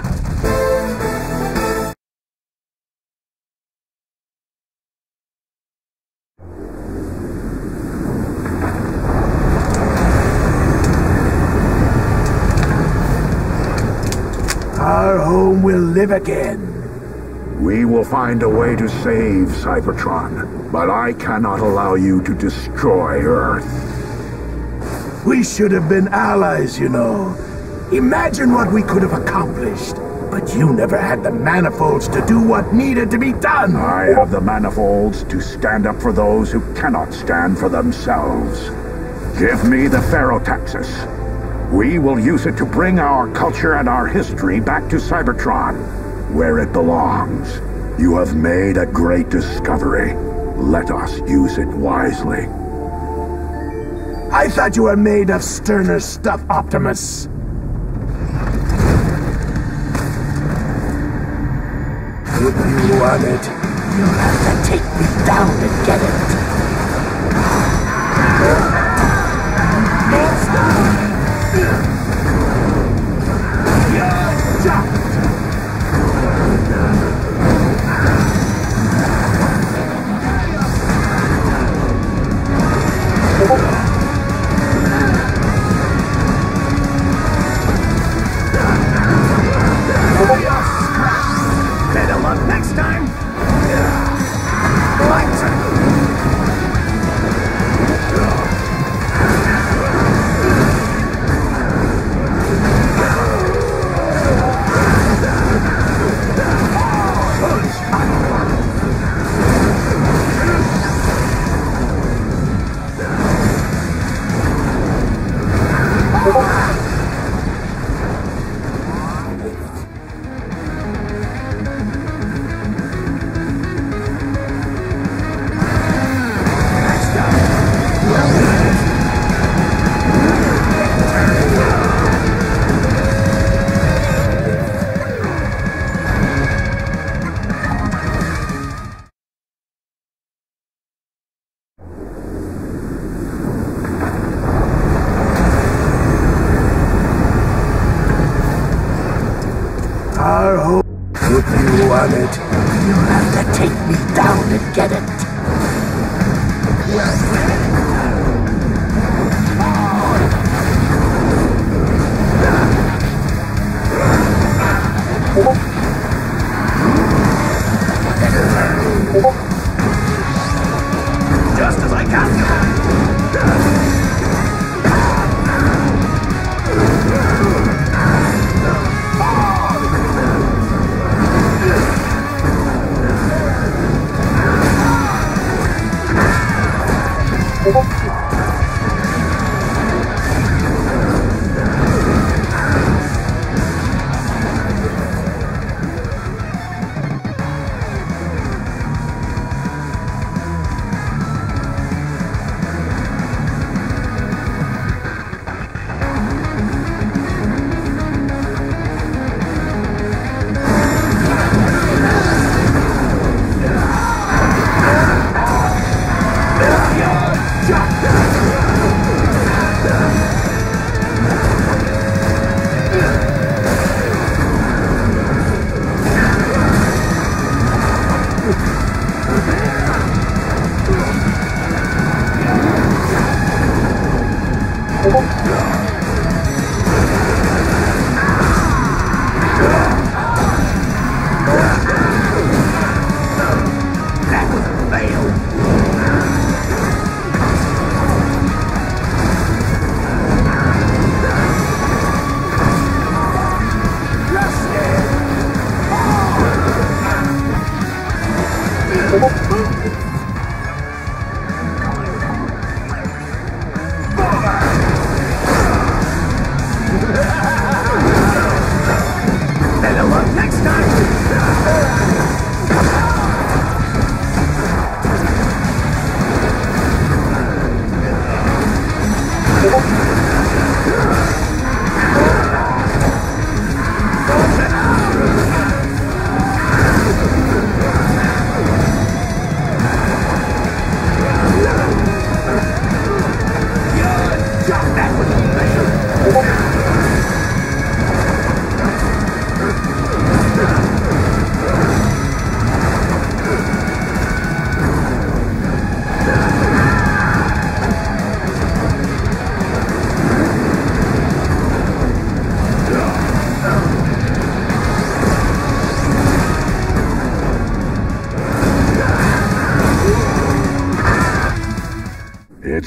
Our home will live again. We will find a way to save Cybertron, but I cannot allow you to destroy Earth. We should have been allies, you know. Imagine what we could have accomplished. But you never had the manifolds to do what needed to be done. I have the manifolds to stand up for those who cannot stand for themselves. Give me the Ferrotaxis. We will use it to bring our culture and our history back to Cybertron, where it belongs. You have made a great discovery. Let us use it wisely. I thought you were made of sterner stuff, Optimus. If you want it, you'll have to take me down to get it.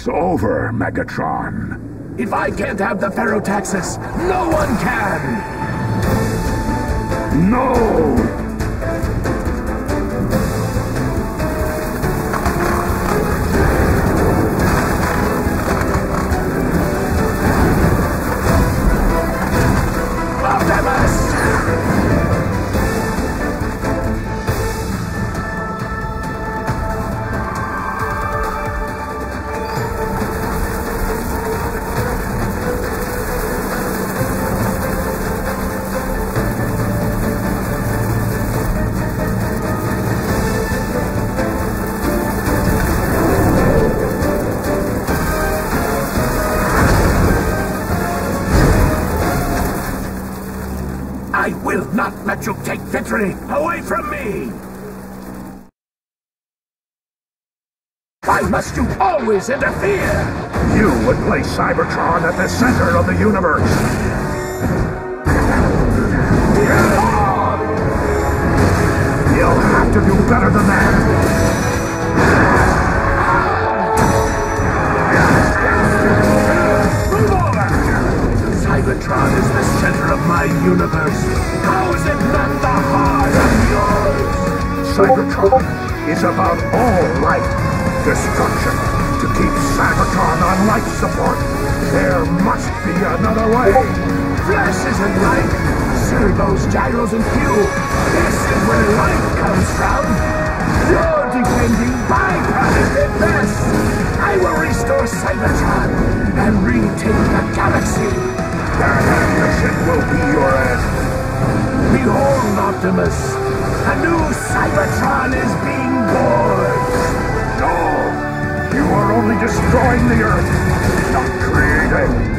Over, Megatron. If I can't have the Ferrotaxis, no one can! You always interfere? You would place Cybertron at the center of the universe! You'll have to do better than that! Cybertron is the center of my universe. How is it not the heart of yours? Cybertron is about all light. Destruction. Keep Cybertron on life support, there must be another way. Flesh isn't light. Servos, gyros, and fuel. This is where life comes from. You're defending byproduct at best. I will restore Cybertron and retake the galaxy. That ambition will be your end. Behold, Optimus! A new Cybertron is being born! You are only destroying the Earth, not creating!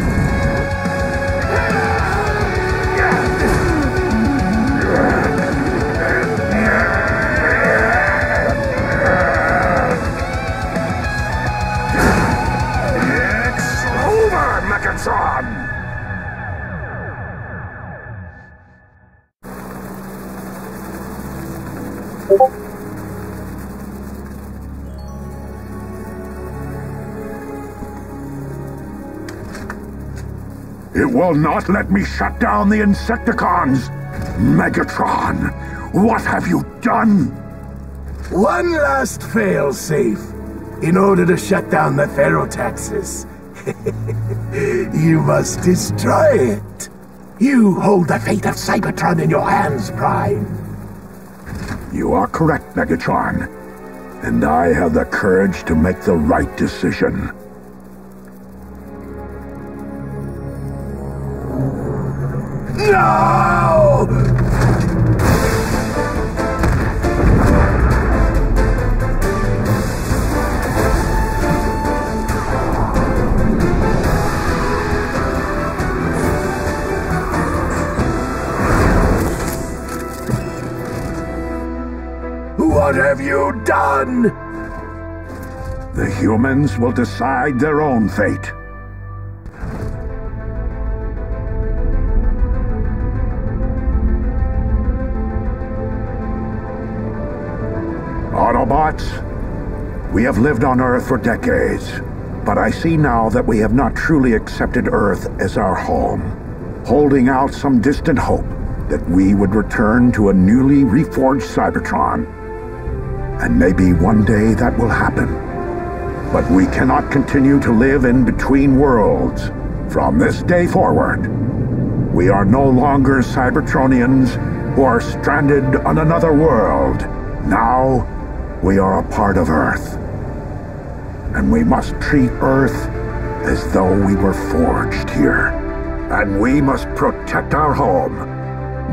Will not let me shut down the Insecticons! Megatron, what have you done? One last fail-safe, in order to shut down the Ferrotaxis. (laughs) you must destroy it. You hold the fate of Cybertron in your hands, Prime. You are correct, Megatron. And I have the courage to make the right decision. Humans will decide their own fate. Autobots, we have lived on Earth for decades, but I see now that we have not truly accepted Earth as our home, holding out some distant hope that we would return to a newly reforged Cybertron and maybe one day that will happen. But we cannot continue to live in between worlds. From this day forward, we are no longer Cybertronians who are stranded on another world. Now, we are a part of Earth. And we must treat Earth as though we were forged here. And we must protect our home,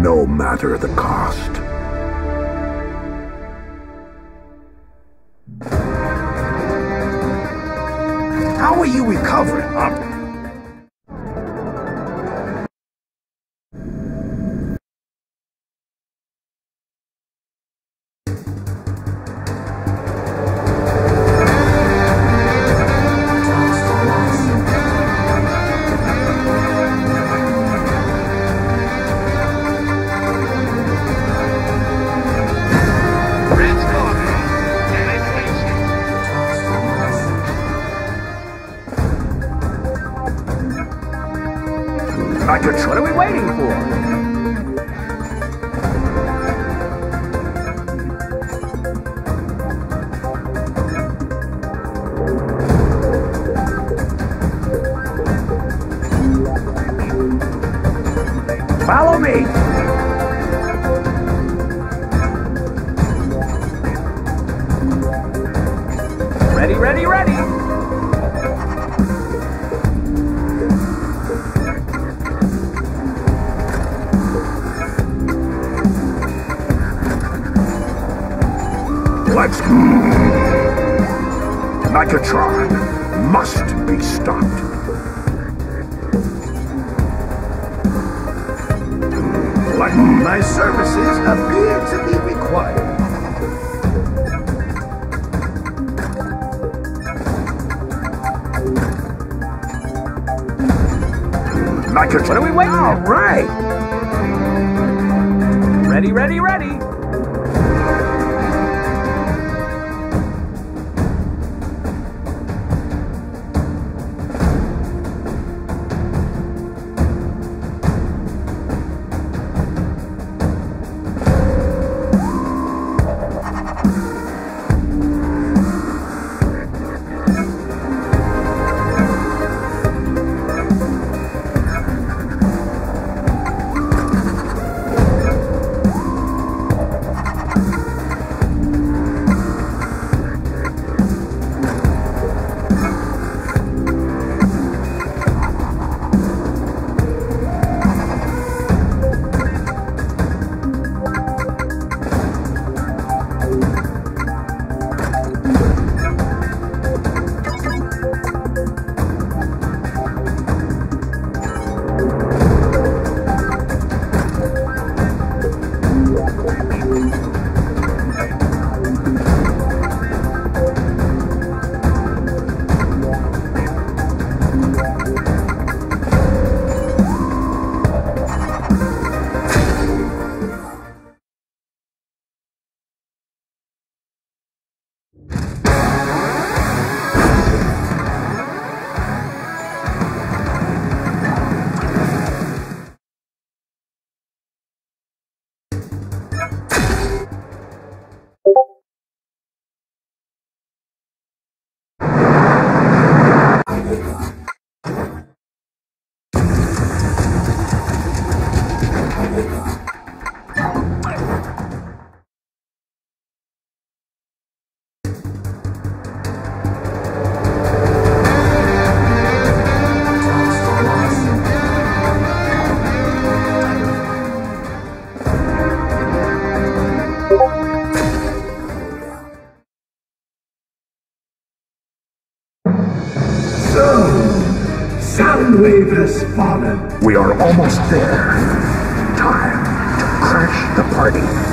no matter the cost. Megatron... What are we waiting All for? right. Ready, ready, ready! Soundwave has fallen. We are almost there. Time to crash the party.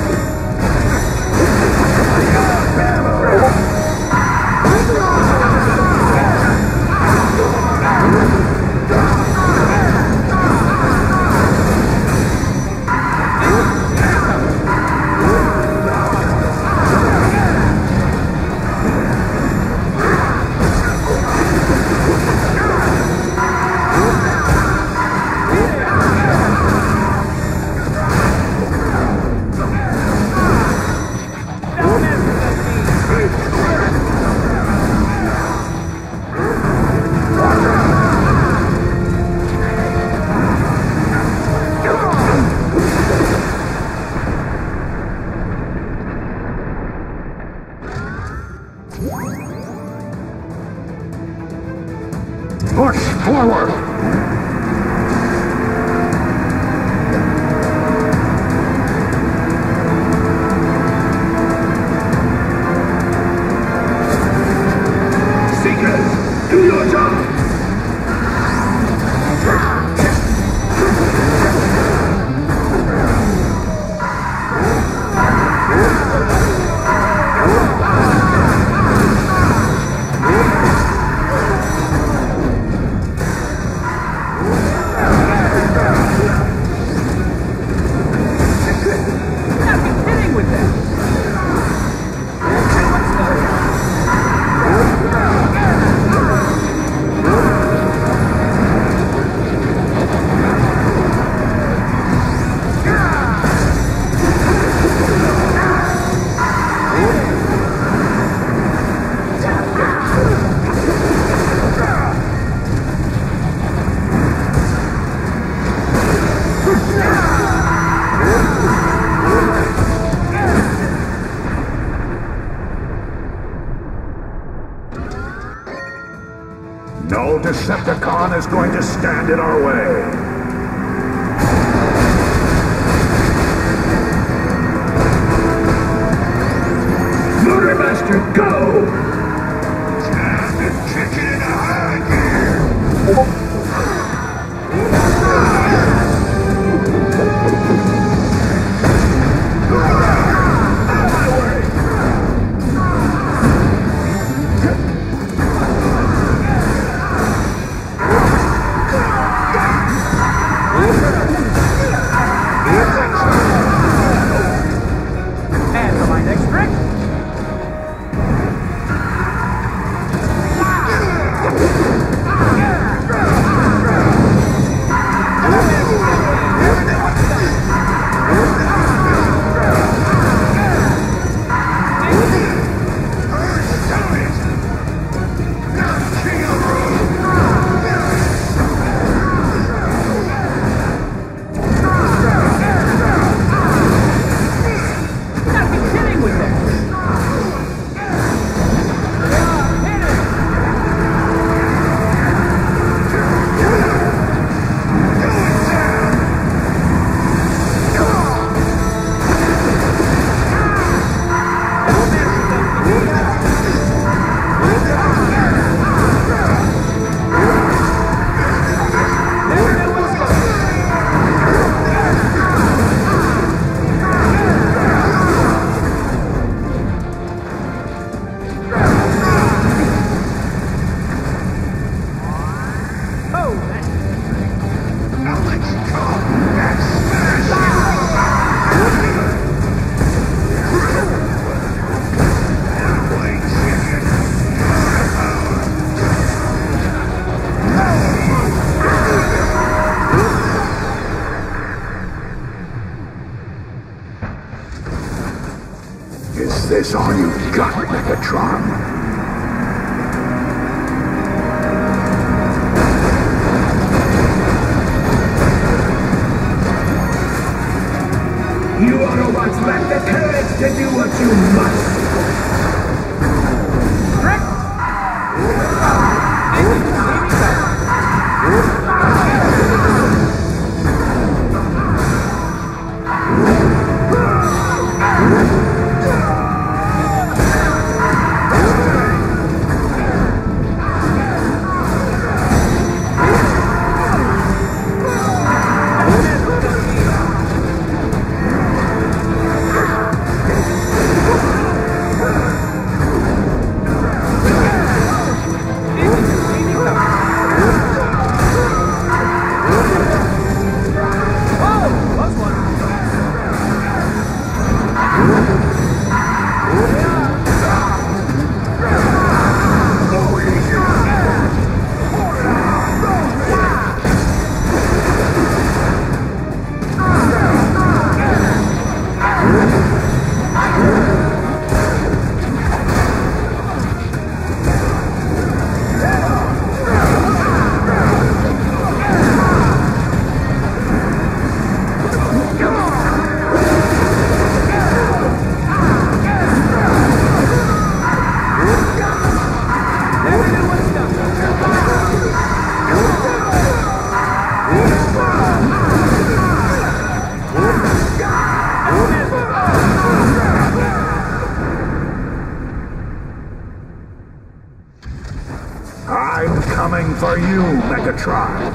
is going to stand in our way. like a tribe.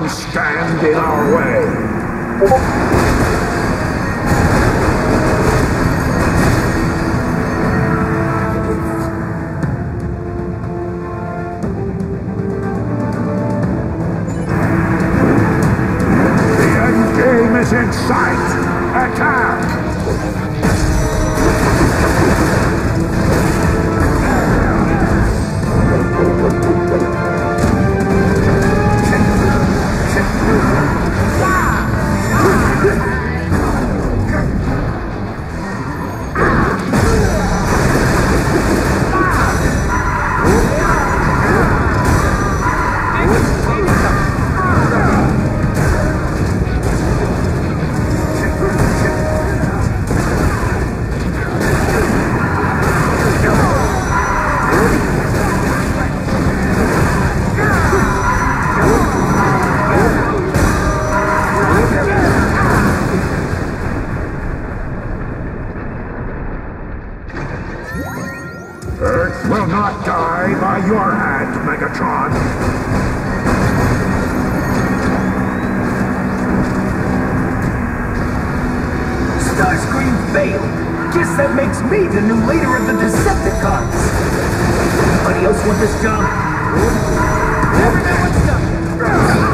monster! Earth will not die by your hand, Megatron. Starscream failed. Guess that makes me the new leader of the Decepticons. Anybody else want this job? Everyone's done.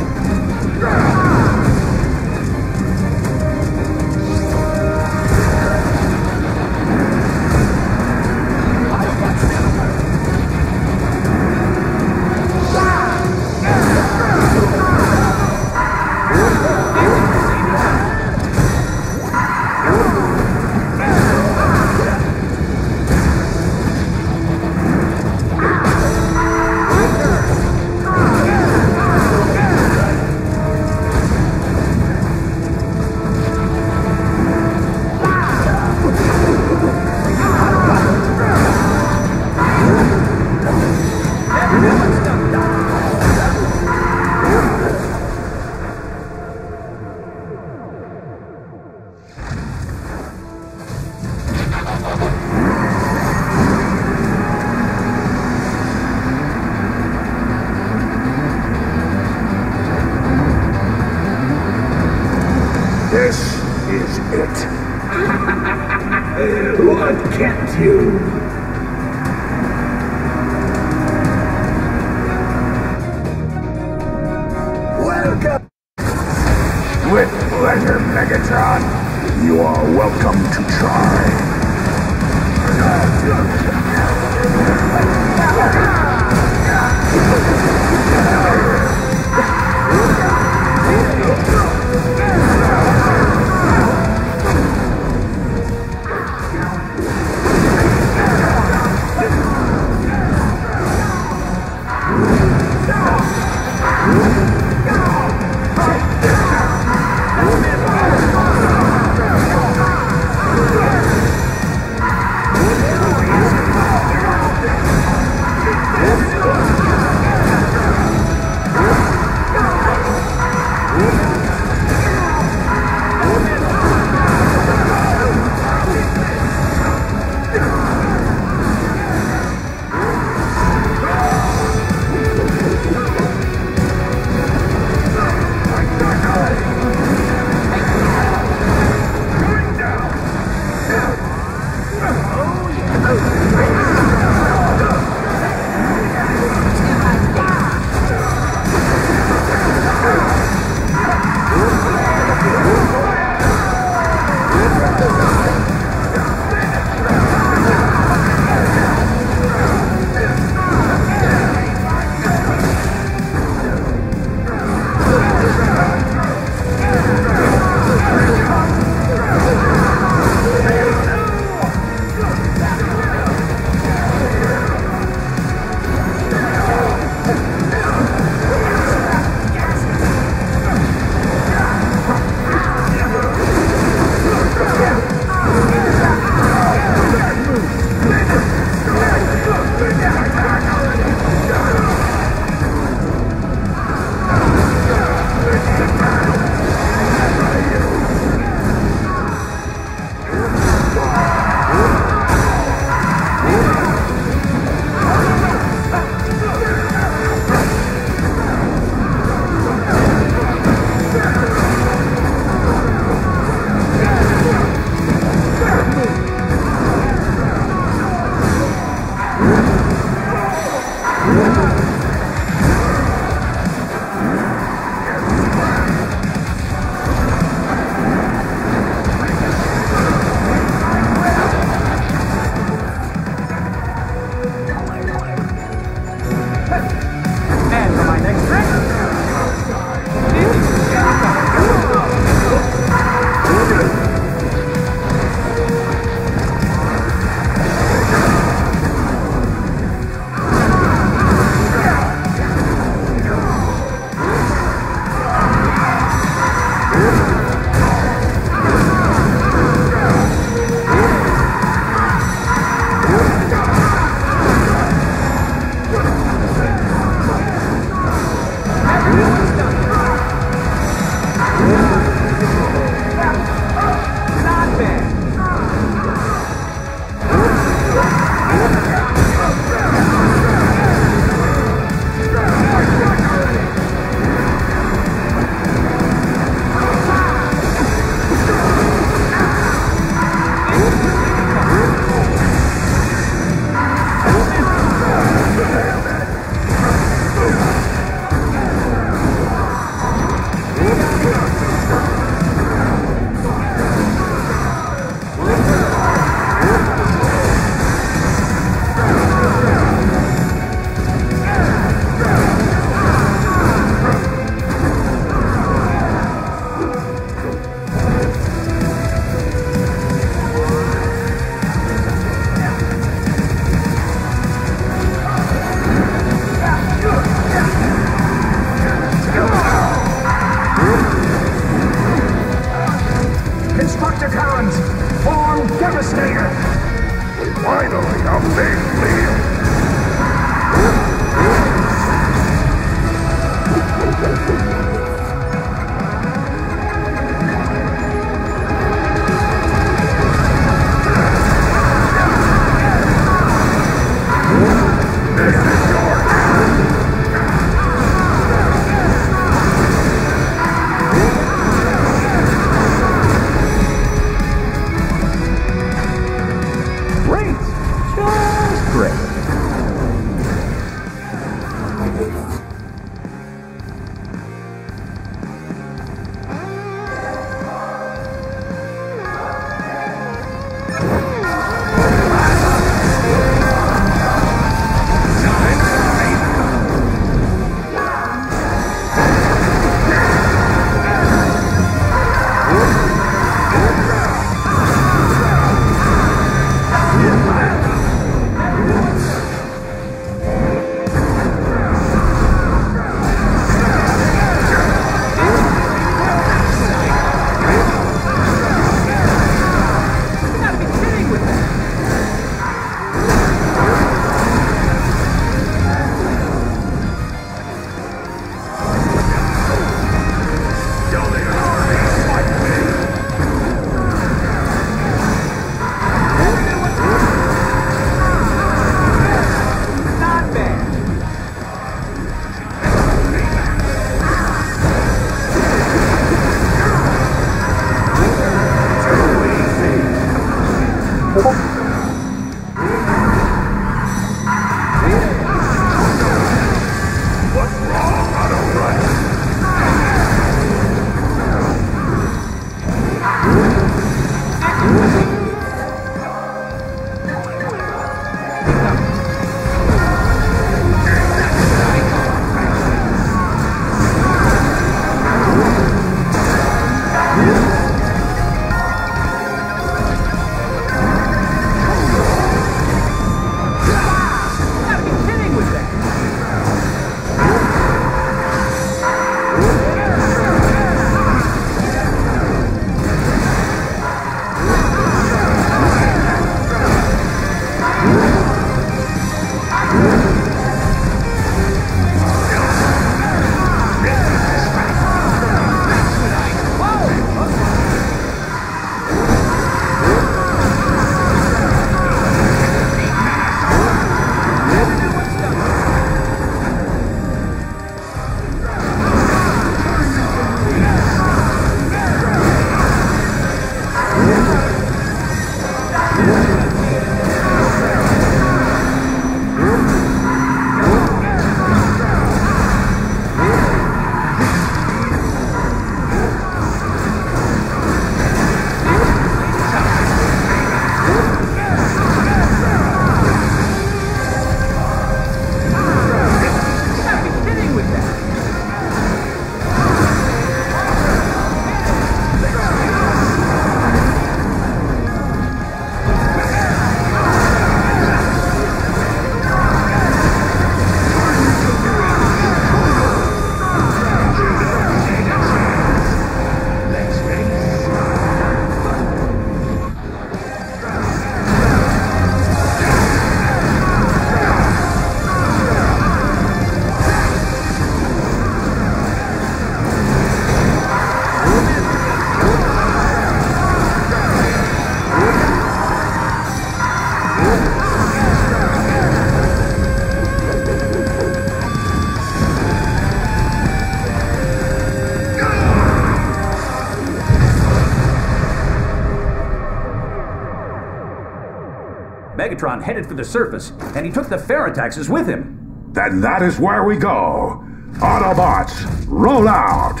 Megatron headed for the surface, and he took the Ferrotaxis with him. Then that is where we go. Autobots, roll out!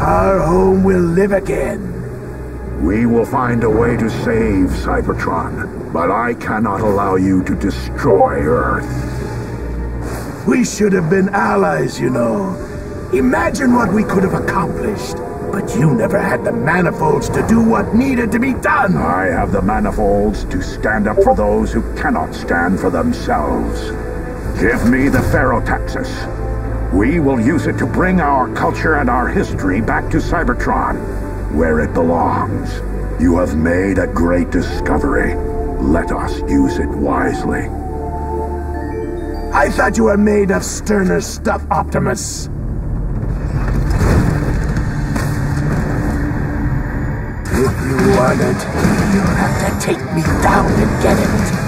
Our home will live again. We will find a way to save Cybertron, but I cannot allow you to destroy Earth. We should have been allies, you know. Imagine what we could have accomplished. But you never had the manifolds to do what needed to be done. I have the manifolds to stand up for those who cannot stand for themselves. Give me the Ferrotaxis. We will use it to bring our culture and our history back to Cybertron, where it belongs. You have made a great discovery. Let us use it wisely. I thought you were made of sterner stuff, Optimus. If you want it, you'll have to take me down and get it.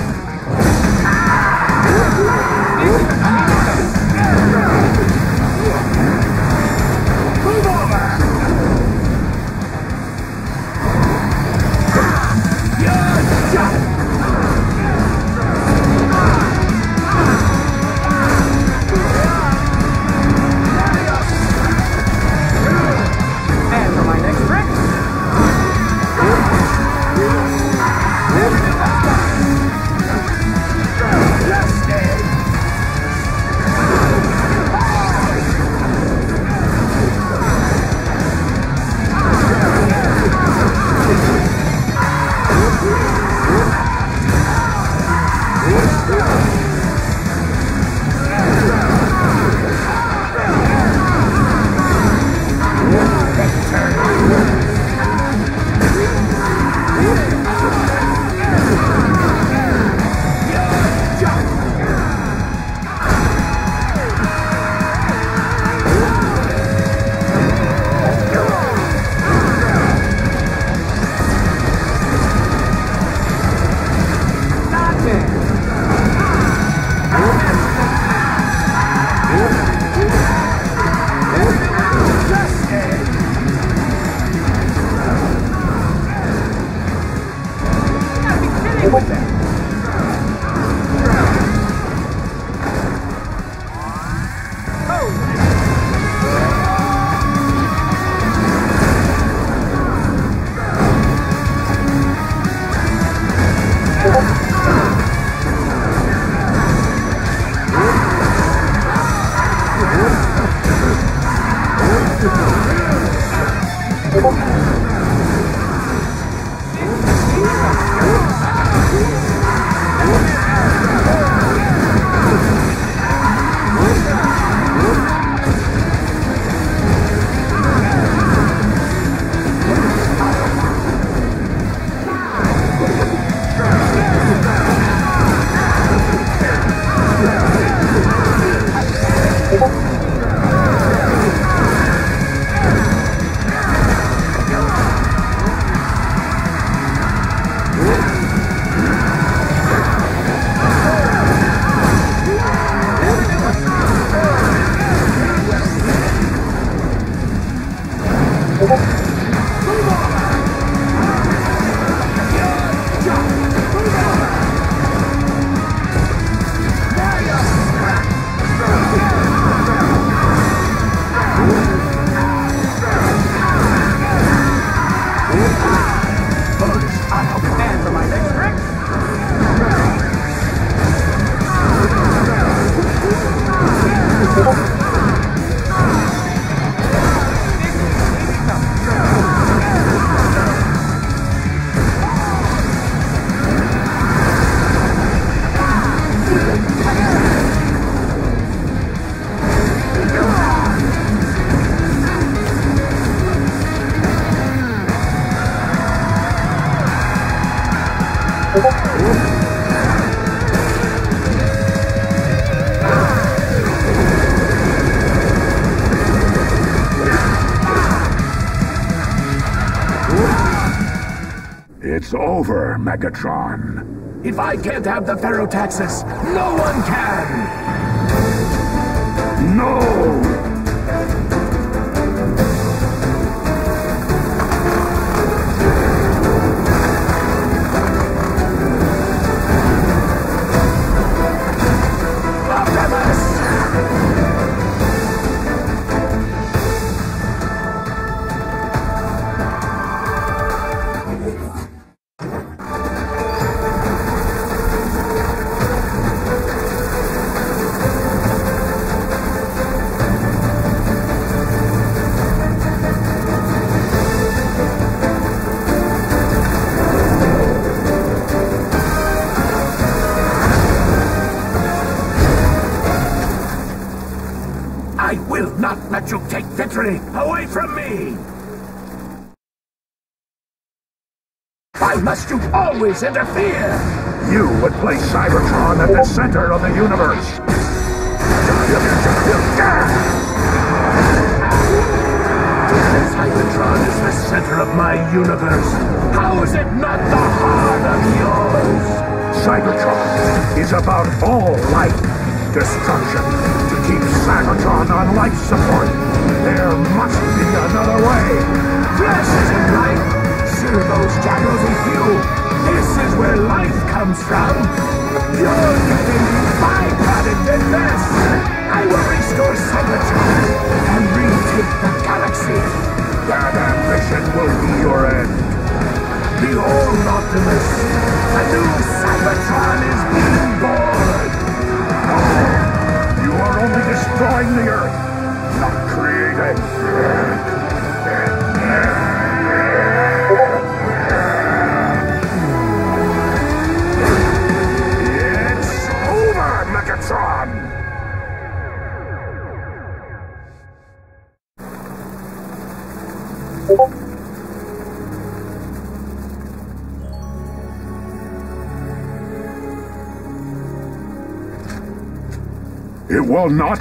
Over, Megatron. If I can't have the Ferrotaxis, no one can!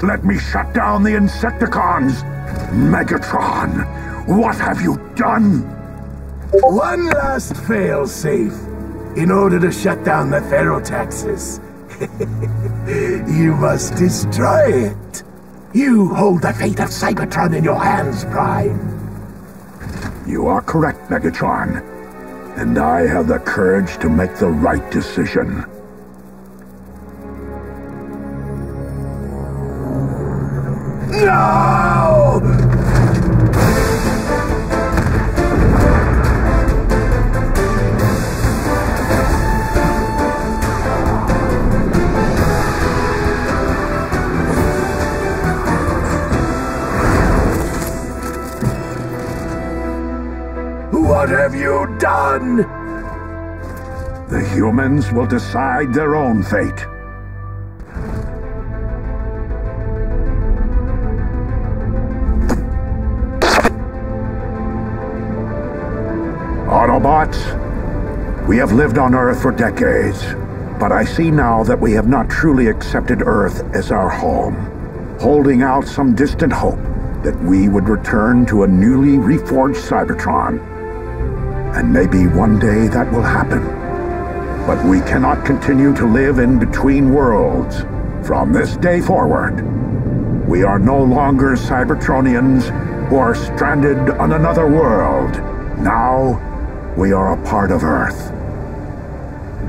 Let me shut down the Insecticons! Megatron, what have you done? One last fail-safe. In order to shut down the Ferrotaxis, (laughs) you must destroy it. You hold the fate of Cybertron in your hands, Prime. You are correct, Megatron. And I have the courage to make the right decision. Humans will decide their own fate. Autobots, we have lived on Earth for decades, but I see now that we have not truly accepted Earth as our home, holding out some distant hope that we would return to a newly reforged Cybertron. And maybe one day that will happen. But we cannot continue to live in between worlds. From this day forward, we are no longer Cybertronians who are stranded on another world. Now, we are a part of Earth.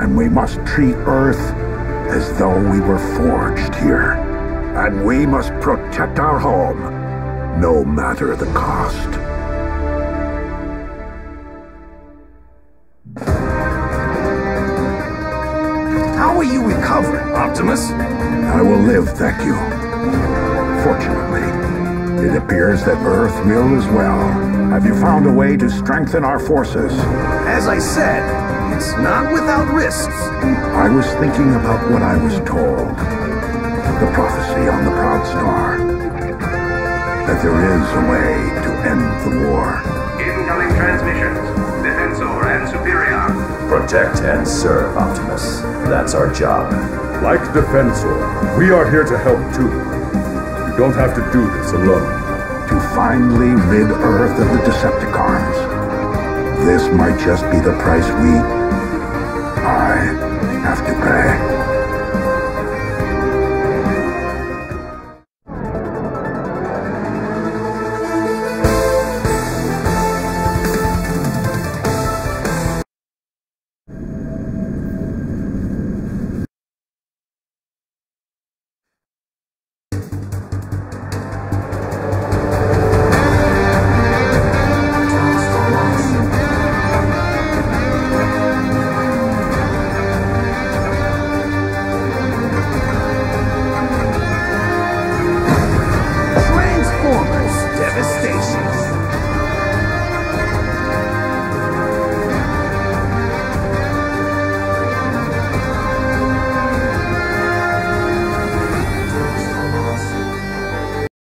And we must treat Earth as though we were forged here. And we must protect our home, no matter the cost. That will as well. Have you found a way to strengthen our forces? As I said, it's not without risks. I was thinking about what I was told. The prophecy on the Proud Star. That there is a way to end the war. Incoming transmissions. Defensor and Superion. Protect and serve, Optimus. That's our job. Like Defensor, we are here to help too. You don't have to do this alone. To finally rid Earth of the Decepticons. This might just be the price we...